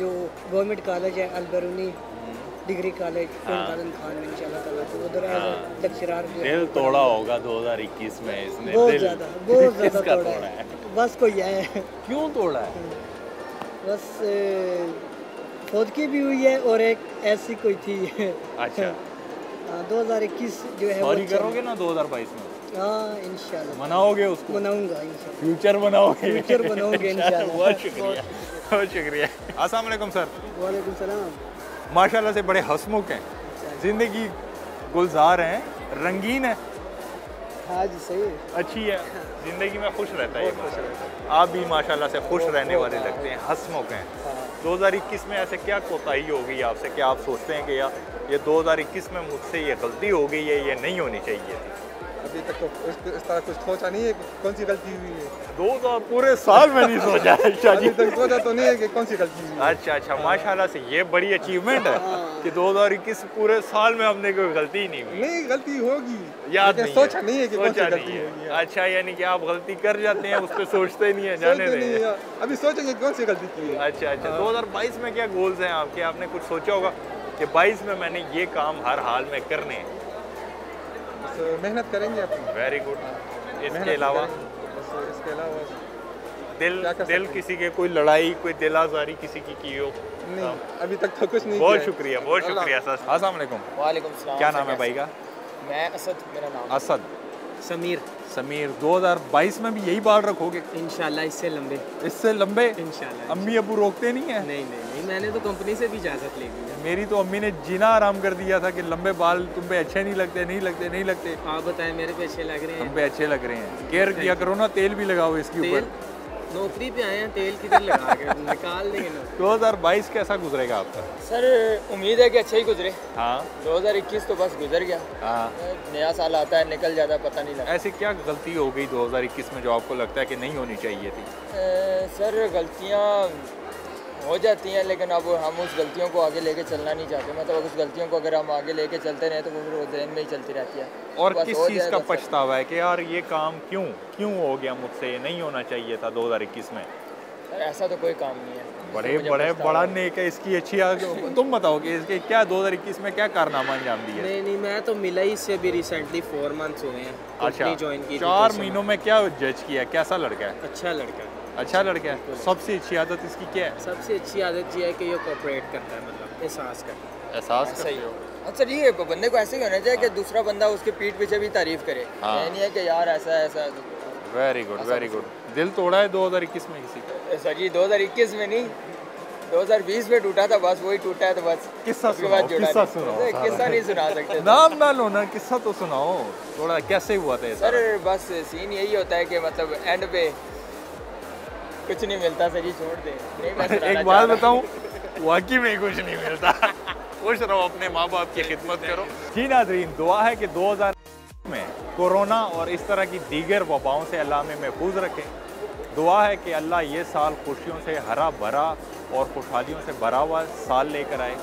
जो गवर्नमेंट कॉलेज है अलबरूनी डिग्री कॉलेज खान में इंशाल्लाह तो उधर एज हाँ। लेक्चरर दिल तोड़ा होगा 2021 में इसने। बहुत ज़्यादा बहुत ज़्यादा तोड़ा है। बस कोई है। क्यों तोड़ा है? बस खुदकी भी हुई है और एक ऐसी कोई थी। अच्छा। दो हज़ार इक्कीस जो है सॉरी अच्छा- करोगे ना 2022 में? हाँ इंशाल्लाह। मनाओगे उसको? मनाऊँगा फ्यूचर बनाओगे फ्यूचर बनाओगे इंशाल्लाह बहुत शुक्रिया बहुत शुक्रिया। अस्सलाम वालेकुम सर। वालेकुम सलाम। माशाल्लाह से बड़े हसमुख हैं। ज़िंदगी गुलजार हैं रंगीन है। हाँ जी सही है। अच्छी है। ज़िंदगी में खुश रहता है आप भी माशाल्लाह से खुश रहने वाले लगते हैं हंसमुख हैं। 2021 में ऐसे क्या कोताही होगी आपसे? क्या आप सोचते हैं कि यार ये 2021 में मुझसे ये गलती हो गई है, ये नहीं होनी चाहिए थी? अभी तक तो इस, इस तरह कुछ सोचा नहीं है कौन सी गलती हुई है। दो तो पूरे साल में नहीं सोचा। अच्छा जी। तक सोचा तो नहीं है कि कौन सी गलती हुई है। अच्छा अच्छा माशाल्लाह से ये बड़ी अचीवमेंट है कि 2021 पूरे साल में हमने कोई गलती ही नहीं हुई। नहीं गलती होगी। याद नहीं सोचा नहीं है कि कौन सी गलती नहीं हुई है। अच्छा यानी कि आप गलती कर जाते हैं उस पर सोचते नहीं है जाने नहीं है। अभी सोचेंगे कौन सी गलती की है। अच्छा अच्छा 2022 में क्या गोल्स हैं आपके? आपने कुछ सोचा होगा कि 22 में मैंने ये काम हर हाल में करने हैं। बस मेहनत करेंगे आप। वेरी गुड इसके अलावा? इसके अलावा दिल दिल किसी के कोई लड़ाई कोई दिल आजारी किसी की की हो? नहीं अभी तक तो कुछ नहीं बहुत शुक्रिया बहुत शुक्रिया सर। अस्सलाम वालेकुम। वालेकुम क्या नाम है भाई का? मैं असद मेरा नाम असद। समीर। समीर 2022 में भी यही बाल रखोगे? इंशाल्लाह इससे लंबे। इससे लंबे? इंशाल्लाह अम्मी अबू रोकते नहीं है? नहीं नहीं नहीं मैंने तो कंपनी से भी इजाज़त ले ली है। मेरी तो अम्मी ने जीना आराम कर दिया था कि लंबे बाल तुम पे अच्छे नहीं लगते नहीं लगते नहीं लगते। आप बताएँ मेरे पे अच्छे लग रहे हम हैं पे अच्छे लग रहे हैं। केयर किया करो ना तेल भी लगाओ इसके ऊपर। नौकरी पे आए हैं तेल किधर लगा के निकाल देंगे दो हज़ार बाईस कैसा गुजरेगा आपका? सर उम्मीद है कि अच्छा ही गुजरे। हाँ। 2021 तो बस गुजर गया। हाँ। नया साल आता है निकल जाता है पता नहीं लगता ऐसी क्या गलती हो गई 2021 में जो आपको लगता है कि नहीं होनी चाहिए थी? ए, सर गलतियाँ हो जाती हैं लेकिन अब हम उस गलतियों को आगे लेके चलना नहीं चाहते। मतलब उस गलतियों को अगर हम आगे लेके चलते रहे तो वो फिर जहन में ही चलती रहती है। और किस चीज़ का पछतावा है कि यार ये काम क्यों क्यों हो गया मुझसे? ये नहीं होना चाहिए था 2021 में। सर ऐसा तो कोई काम नहीं है। बड़े बड़े बड़ा नेक है इसकी अच्छी तुम बताओ कि इसके क्या 2021 में क्या कारनामा अंजाम दिया नहीं नहीं मैं तो मिला ही इससे अभी रिसेंटली फोर मंथ्स हुए हैं। अच्छा ज्वाइन की चार तो महीनों में क्या जज किया? कैसा लड़का है? अच्छा लड़का है। अच्छा लड़का है। सबसे अच्छी आदत इसकी क्या है? सबसे अच्छी आदत ये है कि ये कोऑपरेट करता है मतलब एहसास करता है। एहसास सही हो अच्छा ये बंदे को ऐसे ही होना चाहिए कि दूसरा बंदा उसके पीठ पीछे भी तारीफ़ करे। हाँ। ये नहीं है कि यार ऐसा ऐसा वेरी गुड वेरी गुड दिल तोड़ा है 2021 में किसी का? सर जी 2021 में नहीं। 2020 में टूटा था बस वही टूटा है तो बस। किस्सा सुनाओ जुड़ा किस्सा। सुनाओ किस्सा नहीं सुना सकते नाम ना लो ना किस्सा तो सुनाओ। थोड़ा कैसे हुआ था सर बस सीन यही होता है कि मतलब एंड पे कुछ नहीं मिलता सर ये छोड़ दे। एक बात बताऊँ वाकई में कुछ नहीं मिलता। खुश रहो अपने माँ बाप की खिदमत करो। जी नाजरीन दुआ है कि 2000 में कोरोना और इस तरह की दीगर वबाओं से अल्लाह में महफूज रखे। दुआ है कि अल्लाह ये साल खुशियों से हरा भरा और खुशहालियों से भरा हुआ साल लेकर आए।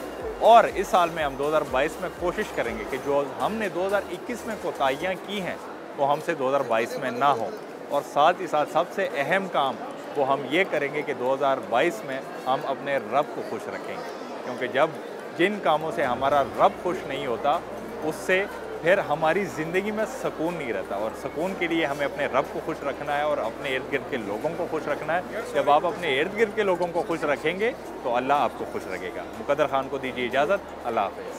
और इस साल में हम 2022 में कोशिश करेंगे कि जो हमने 2021 में कोताहियाँ की हैं वो तो हमसे 2022 में ना हो। और साथ ही साथ सबसे अहम काम वो हम ये करेंगे कि 2022 में हम अपने रब को खुश रखेंगे। क्योंकि जब जिन कामों से हमारा रब खुश नहीं होता, उससे फिर हमारी ज़िंदगी में सुकून नहीं रहता। और सुकून के लिए हमें अपने रब को खुश रखना है और अपने इर्द गिर्द के लोगों को खुश रखना है। जब आप अपने इर्द गिर्द के लोगों को खुश रखेंगे तो अल्लाह आपको खुश रखेगा। मुकदर खान को दीजिए इजाज़त। अल्लाह हाफ़िज़।